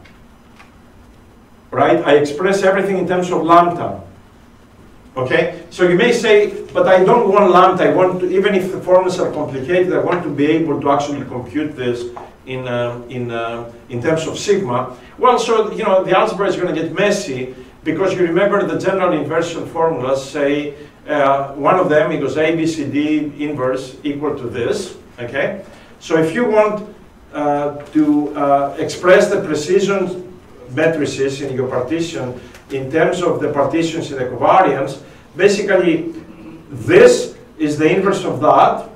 [SPEAKER 1] Right? I express everything in terms of lambda. Okay? So you may say, but I don't want lambda. I want to, even if the formulas are complicated, I want to be able to actually compute this in, uh, in, uh, in terms of sigma. Well, so, you know, the algebra is going to get messy because you remember the general inversion formulas say uh, one of them equals A, B, C, D inverse equal to this, okay? So if you want uh, to uh, express the precision matrices in your partition in terms of the partitions in the covariance, basically this is the inverse of that,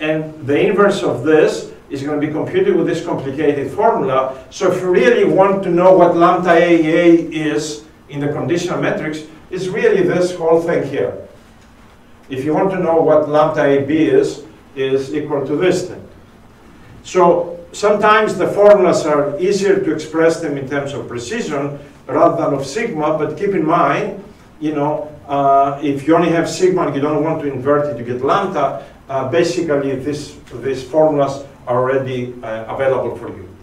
[SPEAKER 1] and the inverse of this is going to be computed with this complicated formula. So if you really want to know what lambda AA is in the conditional matrix, it's really this whole thing here. If you want to know what lambda AB is, is equal to this thing. So sometimes the formulas are easier to express them in terms of precision rather than of sigma, but keep in mind, you know, uh, if you only have sigma and you don't want to invert it to get lambda, uh, basically this, these formulas are already uh, available for you.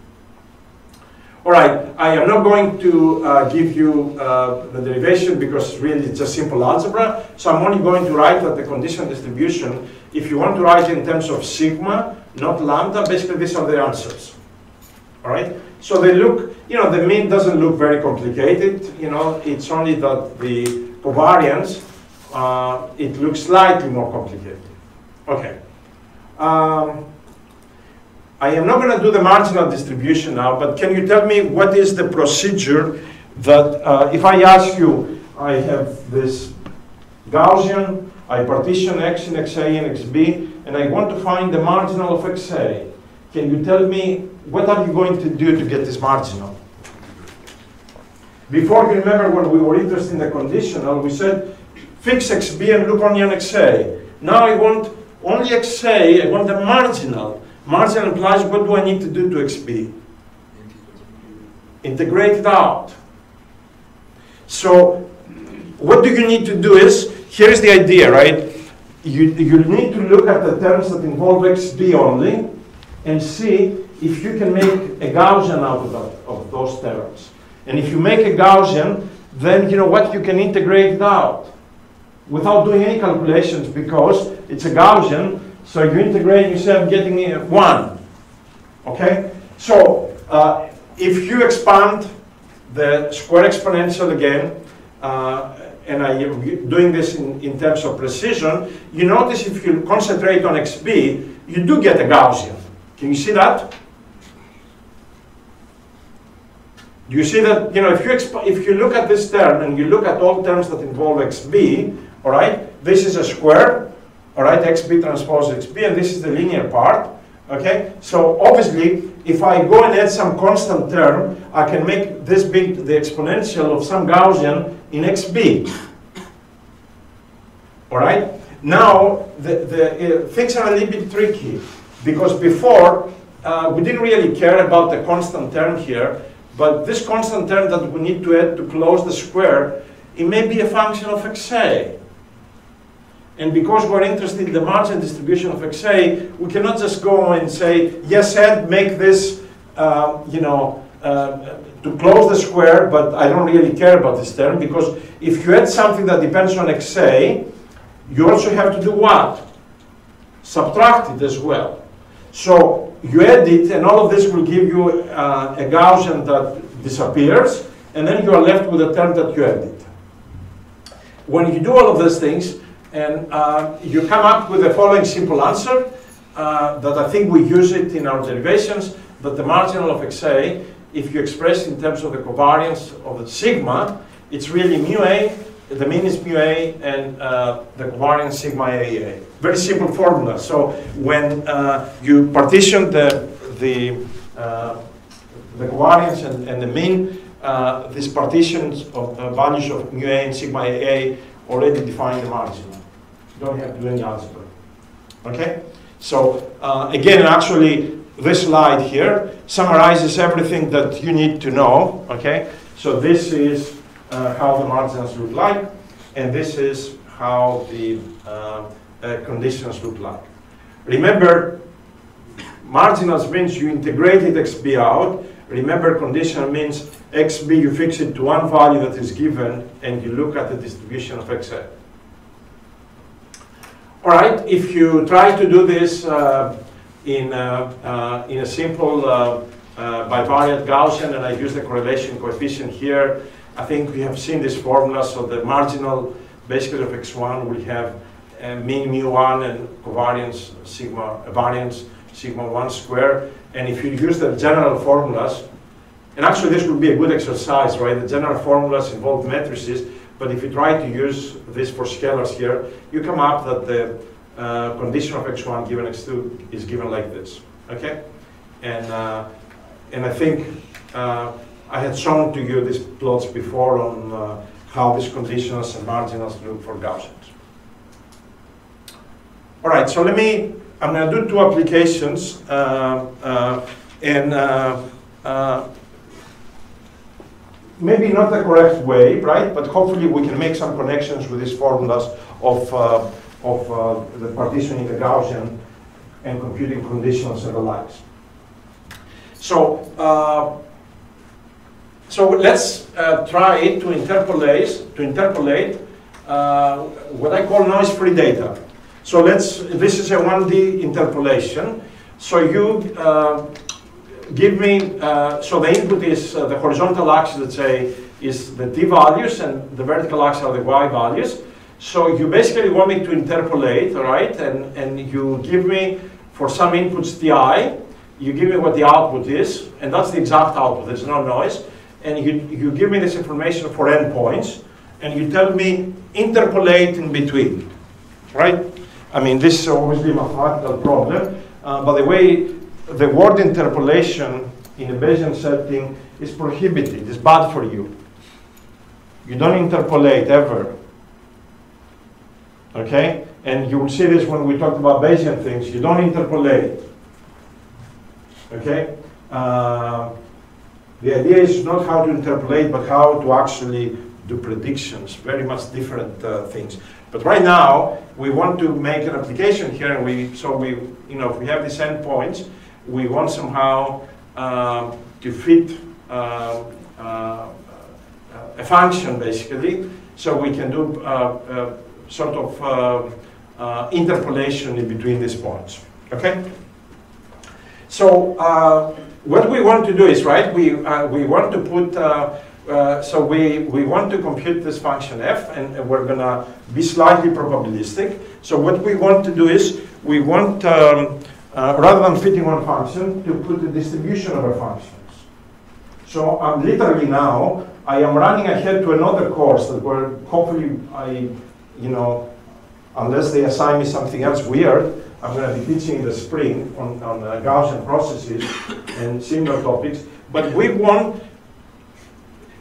[SPEAKER 1] All right, I am not going to uh, give you uh, the derivation because really it's just simple algebra. So I'm only going to write that the conditional distribution, if you want to write in terms of sigma, not lambda, basically these are the answers. All right, so they look, you know, the mean doesn't look very complicated. You know, it's only that the covariance, uh, it looks slightly more complicated. Okay. Um, I am not going to do the marginal distribution now, but can you tell me what is the procedure that, uh, if I ask you, I have this Gaussian, I partition x in xa and xb, and I want to find the marginal of xa. Can you tell me what are you going to do to get this marginal? Before you remember when we were interested in the conditional, we said fix xb and look only on xa. Now I want only xa, I want the marginal. Marginal implies what do I need to do to XB? Integrate it out. So what do you need to do is, here's the idea, right? You, you need to look at the terms that involve XB only and see if you can make a Gaussian out of, that, of those terms. And if you make a Gaussian, then you know what, you can integrate it out without doing any calculations because it's a Gaussian so you integrate yourself getting 1. Okay? So uh, if you expand the square exponential again, uh, and I am doing this in, in terms of precision, you notice if you concentrate on xb, you do get a Gaussian. Can you see that? Do you see that, you know, if you, if you look at this term and you look at all terms that involve xb, all right, this is a square, all right, xb transpose xb, and this is the linear part, okay? So obviously, if I go and add some constant term, I can make this be the exponential of some Gaussian in xb. All right? Now, the, the uh, things are a little bit tricky, because before, uh, we didn't really care about the constant term here, but this constant term that we need to add to close the square, it may be a function of xa. And because we're interested in the margin distribution of XA, we cannot just go and say, yes, Ed, make this, uh, you know, uh, to close the square, but I don't really care about this term, because if you add something that depends on XA, you also have to do what? Subtract it as well. So you add it, and all of this will give you uh, a Gaussian that disappears, and then you are left with a term that you added. When you do all of these things, and uh, you come up with the following simple answer uh, that I think we use it in our derivations, that the marginal of XA, if you express in terms of the covariance of the sigma, it's really mu A, the mean is mu A, and uh, the covariance sigma A. Very simple formula. So when uh, you partition the, the, uh, the covariance and, and the mean, uh, these partitions of values of mu A and sigma A already define the margin don't have to do any algebra. Okay? So uh, again, actually, this slide here summarizes everything that you need to know, okay? So this is uh, how the marginals look like, and this is how the uh, uh conditions look like. Remember, marginals means you integrated xb out. Remember, conditional means xb, you fix it to one value that is given, and you look at the distribution of xn. All right, if you try to do this uh, in, uh, uh, in a simple uh, uh, bivariate Gaussian, and I use the correlation coefficient here, I think we have seen this formula, so the marginal basically of x1 will have mean mu1 and covariance sigma, variance sigma 1 square. And if you use the general formulas, and actually this would be a good exercise, right? The general formulas involve matrices, but if you try to use this for scalars here, you come up that the uh, condition of x1 given x2 is given like this, okay? And, uh, and I think uh, I had shown to you these plots before on uh, how these conditions and marginals look for Gaussians. All right, so let me, I'm gonna do two applications uh, uh, and maybe not the correct way, right? But hopefully we can make some connections with these formulas of, uh, of uh, the partitioning the Gaussian and computing conditions and the likes. So, uh, so let's uh, try to interpolate, to interpolate uh, what I call noise-free data. So let's, this is a 1D interpolation. So you give me, uh, so the input is uh, the horizontal axis, let's say, is the t values, and the vertical axis are the y values. So you basically want me to interpolate, right, and, and you give me, for some inputs ti, you give me what the output is, and that's the exact output, there's no noise, and you, you give me this information for endpoints, and you tell me interpolate in between, right? I mean, this is obviously a mathematical problem, uh, but the way the word interpolation in a Bayesian setting is prohibited, it's bad for you. You don't interpolate ever. Okay? And you will see this when we talk about Bayesian things. You don't interpolate. Okay? Uh, the idea is not how to interpolate, but how to actually do predictions. Very much different uh, things. But right now, we want to make an application here, and we so we you know we have these endpoints we want somehow uh, to fit uh, uh, a function basically, so we can do uh, sort of interpolation in between these points. Okay. So what we want to do is right. We we want to put. Uh, so we, we want to compute this function f, and, and we're going to be slightly probabilistic. So what we want to do is we want um, uh, rather than fitting one function, to put the distribution of the functions. So I'm literally now, I am running ahead to another course that where hopefully I, you know, unless they assign me something else weird, I'm going to be teaching in the spring on, on uh, Gaussian processes and similar topics. But we want,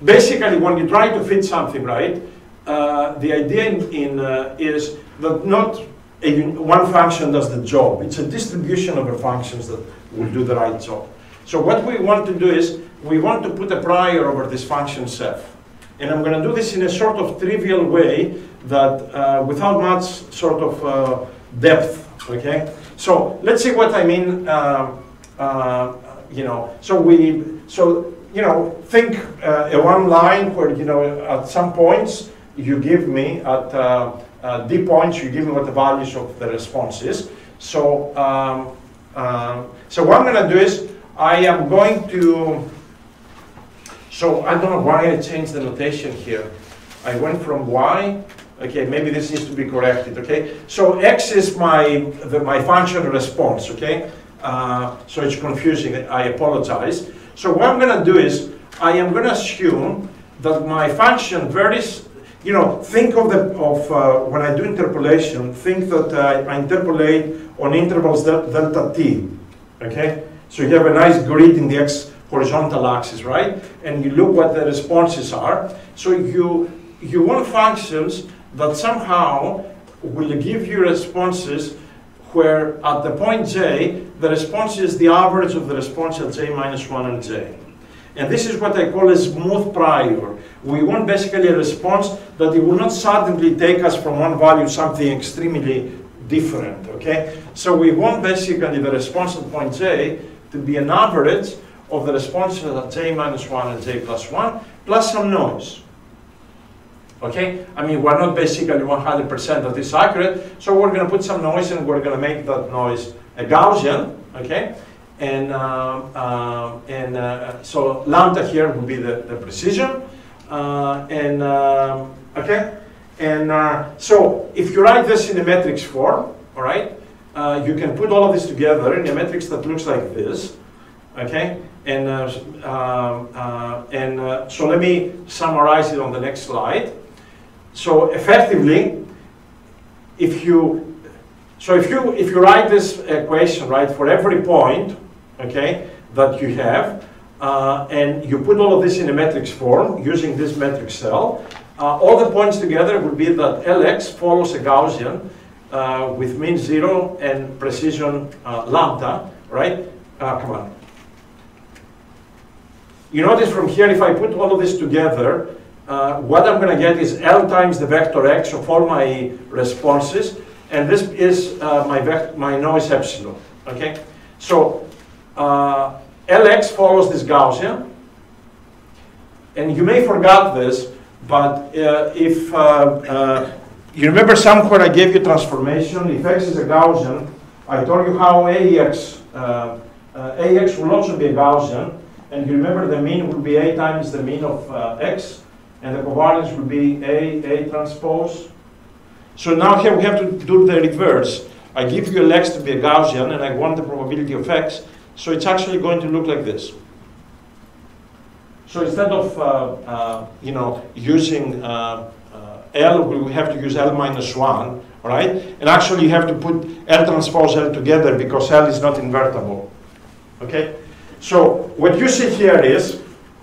[SPEAKER 1] basically when you try to fit something right, uh, the idea in, in uh, is that not a, one function does the job. It's a distribution of functions that will do the right job. So what we want to do is, we want to put a prior over this function f. And I'm going to do this in a sort of trivial way that uh, without much sort of uh, depth, okay? So let's see what I mean, uh, uh you know, so we, so, you know, think uh, a one line where, you know, at some points you give me at uh, d points, you give me what the values of the response is. So, um, uh, so what I'm going to do is I am going to, so I don't know why I changed the notation here. I went from y, okay, maybe this needs to be corrected, okay? So x is my, the, my function response, okay? Uh, so it's confusing, I apologize. So what I'm going to do is I am going to assume that my function varies you know, think of the of uh, when I do interpolation, think that uh, I interpolate on intervals delta t. Okay, so you have a nice grid in the x horizontal axis, right? And you look what the responses are. So you you want functions that somehow will give you responses where at the point j, the response is the average of the response at j minus 1 and j. And this is what I call a smooth prior. We want basically a response that it will not suddenly take us from one value to something extremely different, okay? So we want basically the response at point j to be an average of the responses at j minus 1 and j plus 1, plus some noise. Okay? I mean, we're not basically 100% of this accurate, so we're going to put some noise and we're going to make that noise a Gaussian, okay? And, uh, uh, and uh, so lambda here will be the, the precision. Uh, and, okay? And uh, so if you write this in a matrix form, all right, uh, you can put all of this together in a matrix that looks like this, okay? And, um, and so let me summarize it on the next slide. So effectively, if you, so if you, if you write this equation, right, for every point, okay, that you have, uh, and you put all of this in a matrix form using this matrix L, uh, all the points together would be that Lx follows a Gaussian uh, with mean zero and precision uh, lambda, right? Uh, come on. You notice from here, if I put all of this together, uh, what I'm going to get is L times the vector x of all my responses, and this is my, my noise epsilon, okay? So uh, Lx follows this Gaussian, and you may forget this, but uh, if uh, uh, you remember somewhere I gave you transformation, if x is a Gaussian, I told you how Ax, Ax will also be a Gaussian, and you remember the mean will be A times the mean of x, and the covariance will be A, A transpose. So now here we have to do the reverse. I give you Lx to be a Gaussian, and I want the probability of x, so it's actually going to look like this. So instead of uh, uh, you know using uh, uh L, we have to use L minus 1, right? And actually you have to put L transpose L together because L is not invertible. Okay? So what you see here is,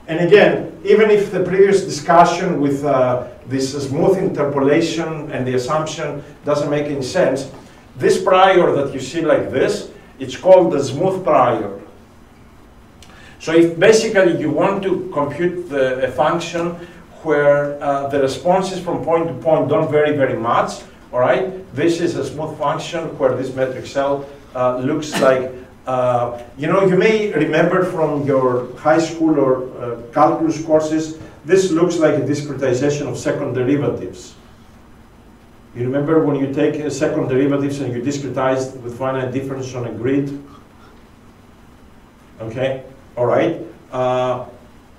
[SPEAKER 1] and again, even if the previous discussion with uh, this smooth interpolation and the assumption doesn't make any sense, this prior that you see like this, it's called the smooth prior. So if basically you want to compute the, a function where uh, the responses from point to point don't vary very much, all right, this is a smooth function where this matrix L uh, looks like uh, you know, you may remember from your high school or uh, calculus courses, this looks like a discretization of second derivatives. You remember when you take a second derivatives and you discretize with finite difference on a grid? Okay, all right. Uh,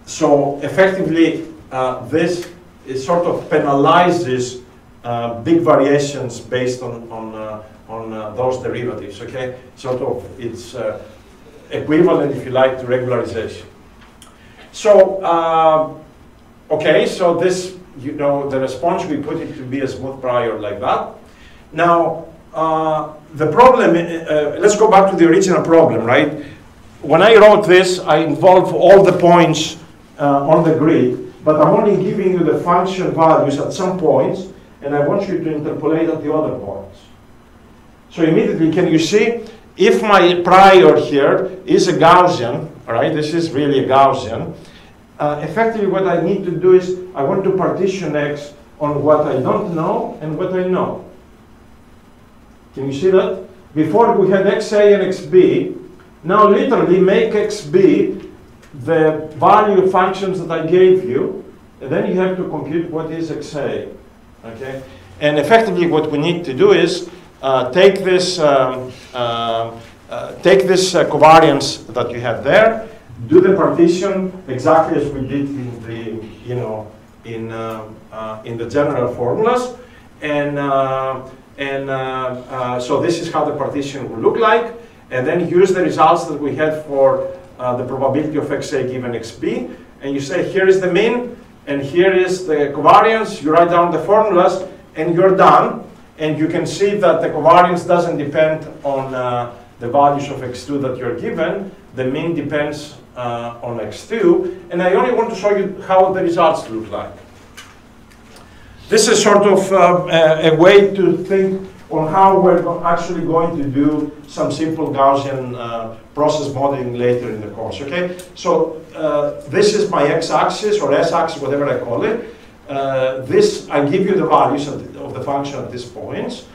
[SPEAKER 1] so effectively, uh, this is sort of penalizes uh, big variations based on, on uh, on uh, those derivatives, okay? Sort of, it's equivalent, if you like, to regularization. So, okay, so this, you know, the response, we put it to be a smooth prior like that. Now, uh, the problem, uh, let's go back to the original problem, right? When I wrote this, I involved all the points uh, on the grid, but I'm only giving you the function values at some points, and I want you to interpolate at the other points. So immediately, can you see? If my prior here is a Gaussian, right, this is really a Gaussian, uh, effectively what I need to do is I want to partition X on what I don't know and what I know. Can you see that? Before we had XA and XB, now literally make XB the value functions that I gave you, and then you have to compute what is XA, okay? And effectively what we need to do is uh, take this, um, uh, uh, take this uh, covariance that you have there, do the partition exactly as we did in the, you know, in, uh, uh in the general formulas, and, uh, and uh, so this is how the partition will look like, and then use the results that we had for the probability of xa given xb, and you say here is the mean, and here is the covariance, you write down the formulas, and you're done. And you can see that the covariance doesn't depend on uh, the values of x2 that you're given. The mean depends uh, on x2. And I only want to show you how the results look like. This is sort of uh, a way to think on how we're go actually going to do some simple Gaussian uh, process modeling later in the course, okay? So uh, this is my x-axis or s-axis, whatever I call it. Uh, this, I give you the values of the, of the function at these points.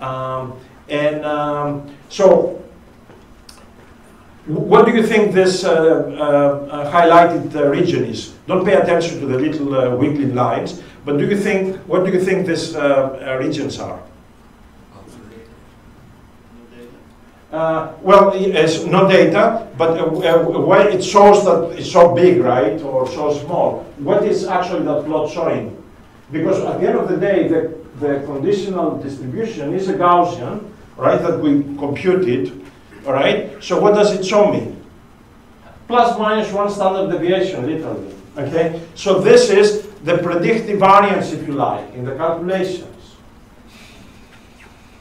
[SPEAKER 1] Um, and um, so what do you think this uh, uh, highlighted uh, region is? Don't pay attention to the little uh, wiggly lines, but do you think, what do you think these uh, regions are? Uh, well, it's no data, but uh, uh, it shows that it's so big, right, or so small. What is actually that plot showing? Because at the end of the day, the, the conditional distribution is a Gaussian, right, that we computed, all right? So what does it show me? Plus minus one standard deviation, literally, okay? So this is the predictive variance, if you like, in the calculations,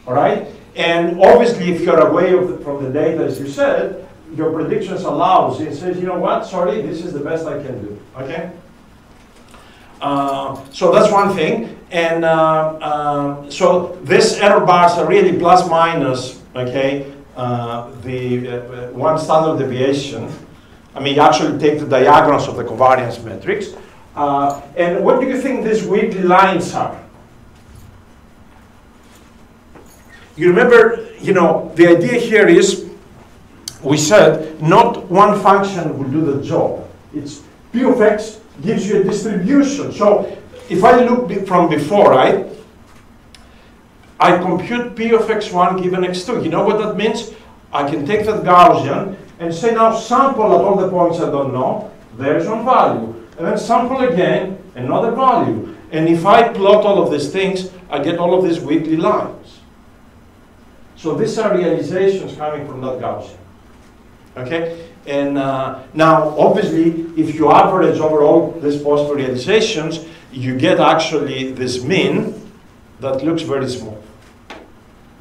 [SPEAKER 1] all right? And obviously, if you're away the, from the data, as you said, your predictions allows it says, you know what, sorry, this is the best I can do, okay? Uh, so that's one thing. And uh, uh, so these error bars are really plus minus, okay, uh, the uh, one standard deviation. I mean, you actually take the diagonal of the covariance matrix. Uh, and what do you think these wiggly lines are? You remember, you know, the idea here is, we said, not one function will do the job. It's P of x gives you a distribution. So if I look from before, right, I compute P of x1 given x2. You know what that means? I can take that Gaussian and say now sample at all the points I don't know, there's one value. And then sample again, another value. And if I plot all of these things, I get all of these wiggly lines. So these are realizations coming from that Gaussian. Okay? And uh, now, obviously, if you average over all these possible realizations, you get actually this mean that looks very small.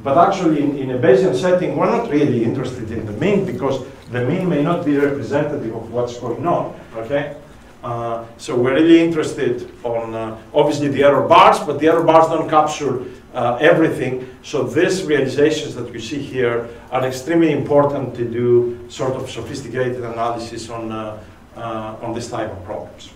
[SPEAKER 1] But actually, in, in a Bayesian setting, we're not really interested in the mean because the mean may not be representative of what's going on, okay? Uh, so we're really interested on, uh, obviously, the error bars, but the error bars don't capture uh, everything. So these realizations that you see here are extremely important to do sort of sophisticated analysis on, uh, uh, on this type of problems.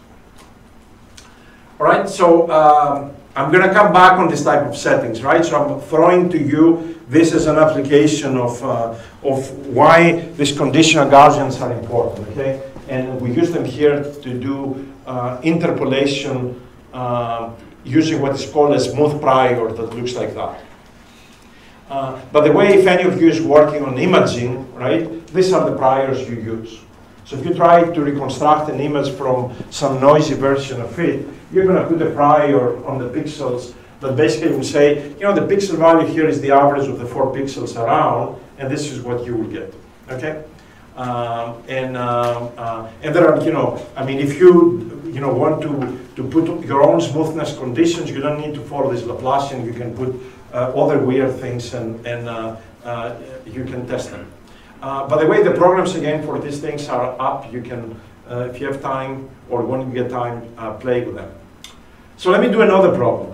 [SPEAKER 1] All right, so um, I'm going to come back on this type of settings, right? So I'm throwing to you this as an application of, uh, of why these conditional Gaussians are important, okay? And we use them here to do uh, interpolation uh, using what is called a smooth prior that looks like that. Uh, but the way, if any of you is working on imaging, right, these are the priors you use. So if you try to reconstruct an image from some noisy version of it, you're going to put a prior on the pixels that basically will say, you know, the pixel value here is the average of the four pixels around, and this is what you will get, okay? Um, and, um, uh, and there are, you know, I mean, if you, you know, want to, to put your own smoothness conditions, you don't need to follow this Laplacian. You can put uh, other weird things and, and uh, uh you can test them. Uh, by the way, the programs, again, for these things are up. You can, uh, if you have time or when you get time, play with them. So let me do another problem.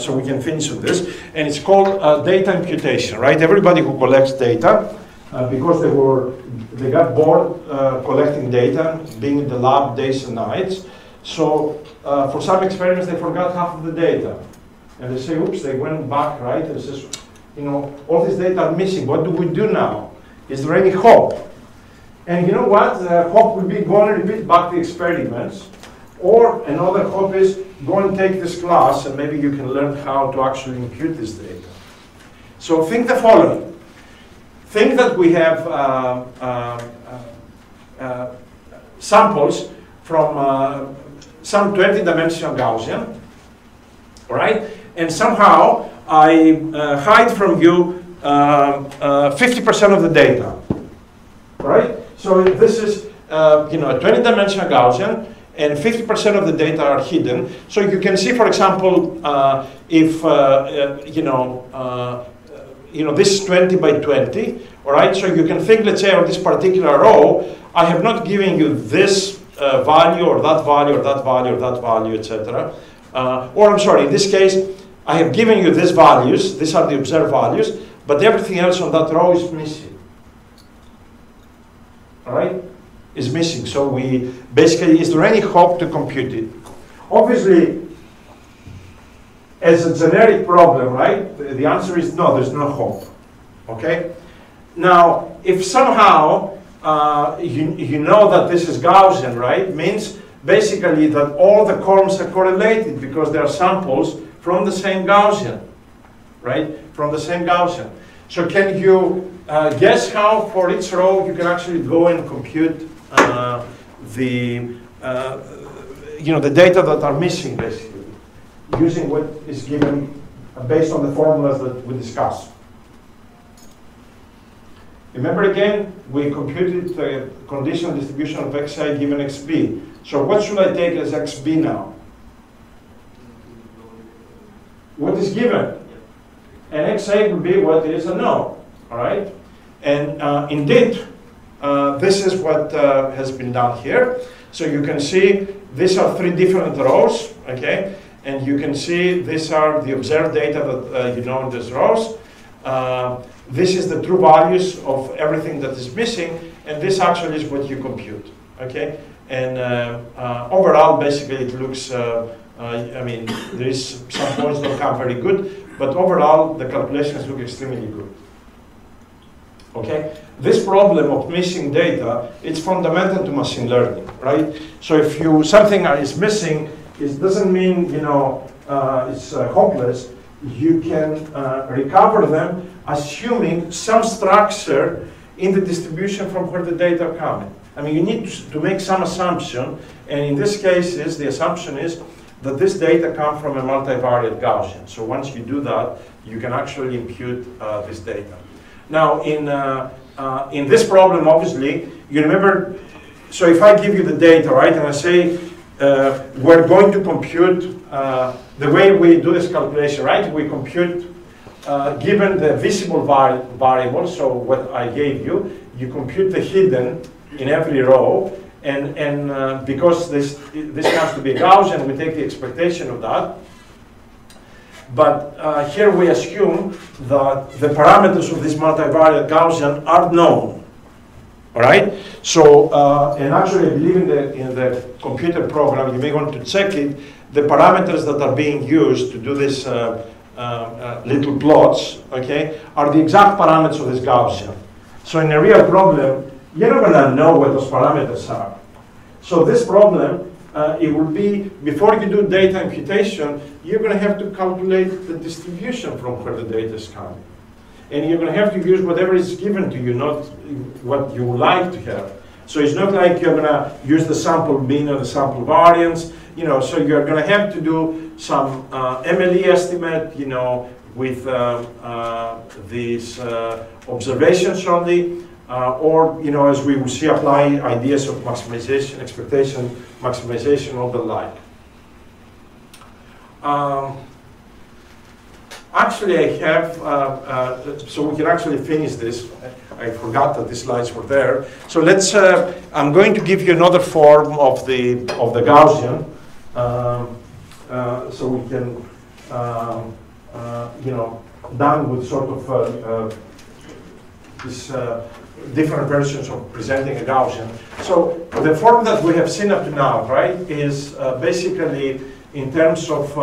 [SPEAKER 1] so we can finish with this. And it's called data imputation, right? Everybody who collects data uh, because they were they got bored uh, collecting data, being in the lab days and nights. So uh, for some experiments, they forgot half of the data, and they say, "Oops!" They went back, right, and says, "You know, all this data are missing. What do we do now? Is there any hope?" And you know what? Uh, hope would be go and repeat back the experiments, or another hope is go and take this class, and maybe you can learn how to actually impute this data. So think the following think that we have uh, uh, uh, samples from some 20-dimensional Gaussian, right? And somehow I hide from you 50% of the data, right? So this is you know, a 20-dimensional Gaussian, and 50% of the data are hidden. So you can see, for example, uh, if, uh, uh, you know, you know, this is 20 by 20, all right? So you can think, let's say, on this particular row, I have not given you this uh, value or that value or that value or that value, etc. Uh, or I'm sorry, in this case, I have given you these values, these are the observed values, but everything else on that row is missing. Right? Is missing. So we basically, is there any hope to compute it? Obviously, as a generic problem, right? The, the answer is no, there's no hope. Okay? Now, if somehow uh, you, you know that this is Gaussian, right? Means basically that all the columns are correlated because they are samples from the same Gaussian, right? From the same Gaussian. So can you uh, guess how for each row you can actually go and compute uh, the, uh, you know, the data that are missing basically, using what is given uh, based on the formulas that we discussed. Remember again, we computed the conditional distribution of xi given xb. So what should I take as xb now? What is given? And xa will be what is a no, all right? And uh, indeed, uh, this is what uh, has been done here. So you can see these are three different rows, okay? And you can see these are the observed data that uh, you know in these rows. Uh, this is the true values of everything that is missing, and this actually is what you compute, okay? And uh, overall, basically, it looks, uh, uh, I mean, there is some points don't come very good, but overall, the calculations look extremely good. Okay? This problem of missing data, it's fundamental to machine learning, right? So if you something is missing, it doesn't mean, you know, uh, it's hopeless. You can recover them assuming some structure in the distribution from where the data are coming. I mean, you need to, to make some assumption, and in this case, is the assumption is that this data come from a multivariate Gaussian. So once you do that, you can actually impute uh, this data. Now, in, uh, uh, in this problem, obviously, you remember, so if I give you the data, right, and I say, uh, we're going to compute, uh, the way we do this calculation, right, we compute uh, given the visible vari variable, so what I gave you, you compute the hidden in every row, and, and uh, because this, this has to be Gaussian, we take the expectation of that. But uh, here we assume that the parameters of this multivariate Gaussian are known. All right? So, uh, and actually, I believe in the, in the computer program, you may want to check it, the parameters that are being used to do this uh, uh, uh, little plots, okay, are the exact parameters of this Gaussian. So in a real problem, you're not going to know what those parameters are. So this problem, uh, it will be, before you do data imputation, you're going to have to calculate the distribution from where the data is coming. And you're going to have to use whatever is given to you, not what you would like to have. So it's not like you're going to use the sample mean or the sample variance you know, so you're going to have to do some uh, MLE estimate, you know, with uh, uh, these uh, observations only, uh, or, you know, as we will see, apply ideas of maximization, expectation, maximization, or the like. Um, actually, I have, uh, so we can actually finish this. I forgot that these slides were there. So let's, I'm going to give you another form of the, of the Gaussian. Um, uh, so we can, um, uh, you know, done with sort of uh, this different versions of presenting a Gaussian. So the form that we have seen up to now, right, is basically in terms of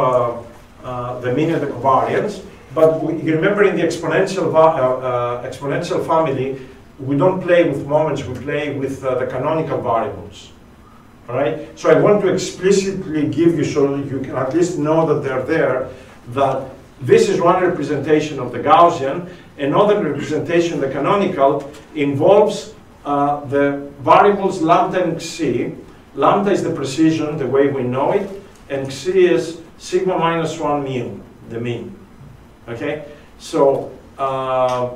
[SPEAKER 1] the mean and the covariance. But we, you remember in the exponential, uh, exponential family, we don't play with moments, we play with uh, the canonical variables. All right? So I want to explicitly give you so you can at least know that they're there, that this is one representation of the Gaussian. Another representation, the canonical, involves uh, the variables lambda and xi. Lambda is the precision, the way we know it, and xi is sigma minus 1 mu, the mean. Okay? So, uh,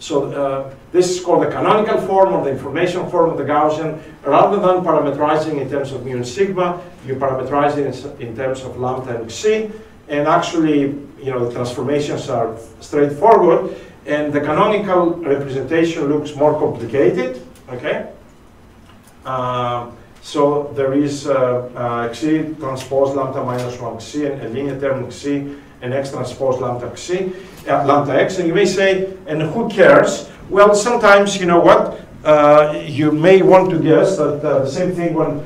[SPEAKER 1] so uh, this is called the canonical form or the information form of the Gaussian. Rather than parameterizing in terms of mu and sigma, you parameterize it in terms of lambda and xi. And actually, you know, the transformations are straightforward. And the canonical representation looks more complicated, okay? Uh, so there is uh, uh, xi transpose lambda minus 1 xi and a linear term xi and X transpose lambda C, uh, lambda X. And you may say, and who cares? Well, sometimes, you know what, uh, you may want to guess that uh, the same thing when,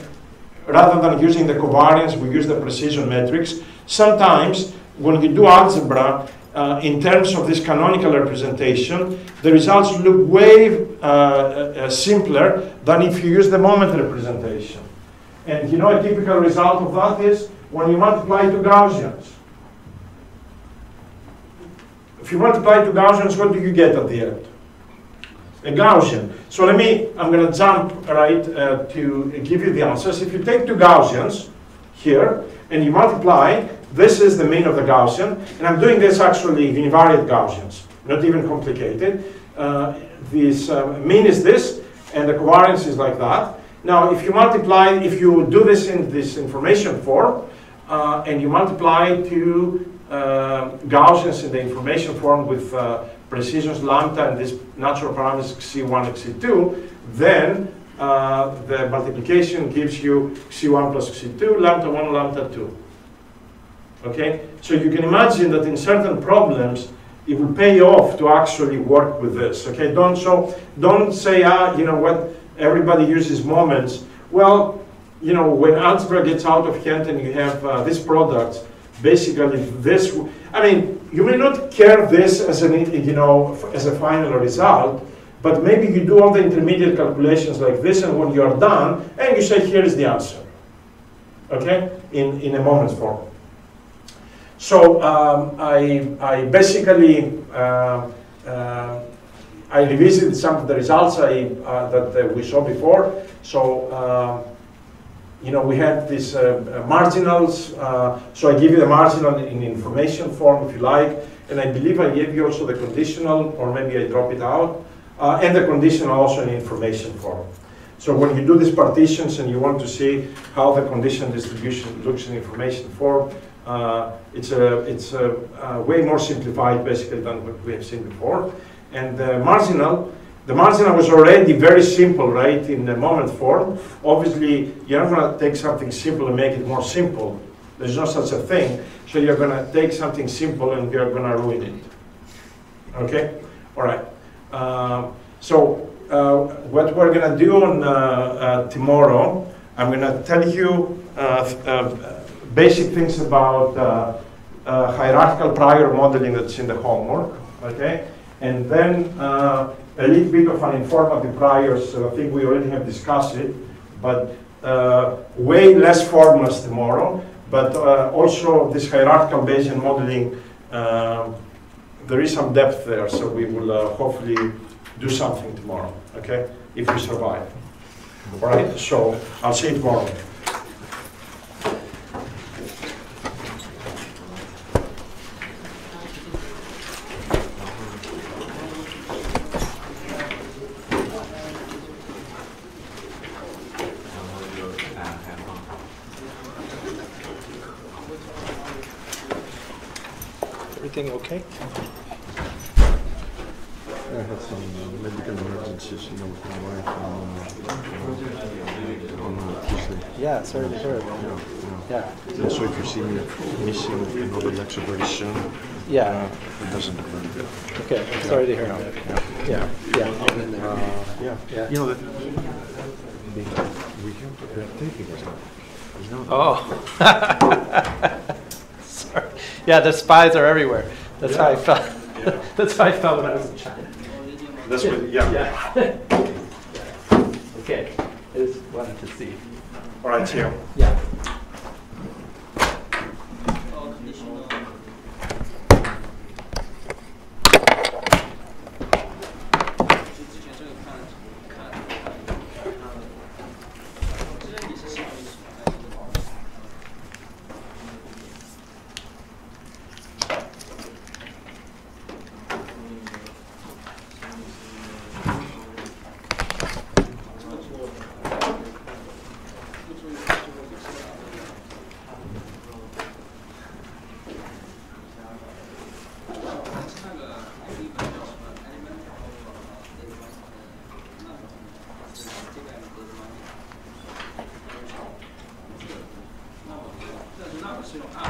[SPEAKER 1] rather than using the covariance, we use the precision matrix. Sometimes, when you do algebra, uh, in terms of this canonical representation, the results look way uh, uh, simpler than if you use the moment representation. And you know a typical result of that is when you multiply two Gaussians. If you multiply two Gaussians, what do you get at the end? A Gaussian. So let me, I'm going to jump right uh, to give you the answers. If you take two Gaussians here and you multiply, this is the mean of the Gaussian. And I'm doing this actually univariate Gaussians, not even complicated. Uh, this uh, mean is this, and the covariance is like that. Now, if you multiply, if you do this in this information form, uh, and you multiply two uh, Gaussians in the information form with uh, precisions lambda and this natural parameters xc1 xc2, then uh, the multiplication gives you xc1 plus xc2, lambda 1, lambda 2. Okay? So you can imagine that in certain problems, it will pay off to actually work with this. Okay? Don't, so, don't say, ah, you know what, everybody uses moments. Well, you know, when algebra gets out of hand and you have uh, these products, basically this, I mean, you may not care this as an, you know, as a final result, but maybe you do all the intermediate calculations like this, and when you're done, and you say, here is the answer, okay, in, in a moment's form. So um, I, I basically, uh, uh, I revisited some of the results I, uh, that we saw before. So, uh, you know, we had these uh, marginals. Uh, so I give you the marginal in information form, if you like. And I believe I gave you also the conditional, or maybe I drop it out, and the conditional also in information form. So when you do these partitions and you want to see how the condition distribution looks in information form, uh, it's a, it's a, a, way more simplified basically than what we have seen before. And the marginal, the marginal was already very simple, right, in the moment form. Obviously, you're not going to take something simple and make it more simple. There's no such a thing. So you're going to take something simple and you're going to ruin it. Okay? All right. Uh, so uh, what we're going to do on uh, uh, tomorrow, I'm going to tell you uh, basic things about uh, uh, hierarchical prior modeling that's in the homework, okay? And then uh, a little bit of an informative priors, so I think we already have discussed it, but uh, way less formulas tomorrow, but uh, also this hierarchical Bayesian modeling, uh, there is some depth there, so we will hopefully do something tomorrow, okay? If we survive. All right, so I'll see you tomorrow. Everything okay?
[SPEAKER 2] I had some uh, medical emergencies, you know, with my wife on, uh, on Tuesday.
[SPEAKER 3] Yeah, sorry to hear it.
[SPEAKER 2] Yeah,
[SPEAKER 3] Yeah.
[SPEAKER 2] yeah. And so if you see me missing another lecture very soon,
[SPEAKER 3] Yeah.
[SPEAKER 2] uh, it doesn't look very good.
[SPEAKER 3] Okay. Sorry to hear
[SPEAKER 2] Yeah,
[SPEAKER 3] that.
[SPEAKER 2] yeah.
[SPEAKER 3] Yeah. Yeah.
[SPEAKER 2] Uh, yeah.
[SPEAKER 3] Yeah.
[SPEAKER 2] You know that the, we have the taking us out. You know that?
[SPEAKER 3] Oh. [LAUGHS] sorry. Yeah, the spies are everywhere. That's how I felt.
[SPEAKER 2] Yeah. [LAUGHS]
[SPEAKER 3] That's how I felt when I was in China.
[SPEAKER 2] That's what, yeah.
[SPEAKER 3] Yeah. [LAUGHS]
[SPEAKER 4] 那
[SPEAKER 5] 我
[SPEAKER 4] 觉得，但是那个
[SPEAKER 5] 是用按。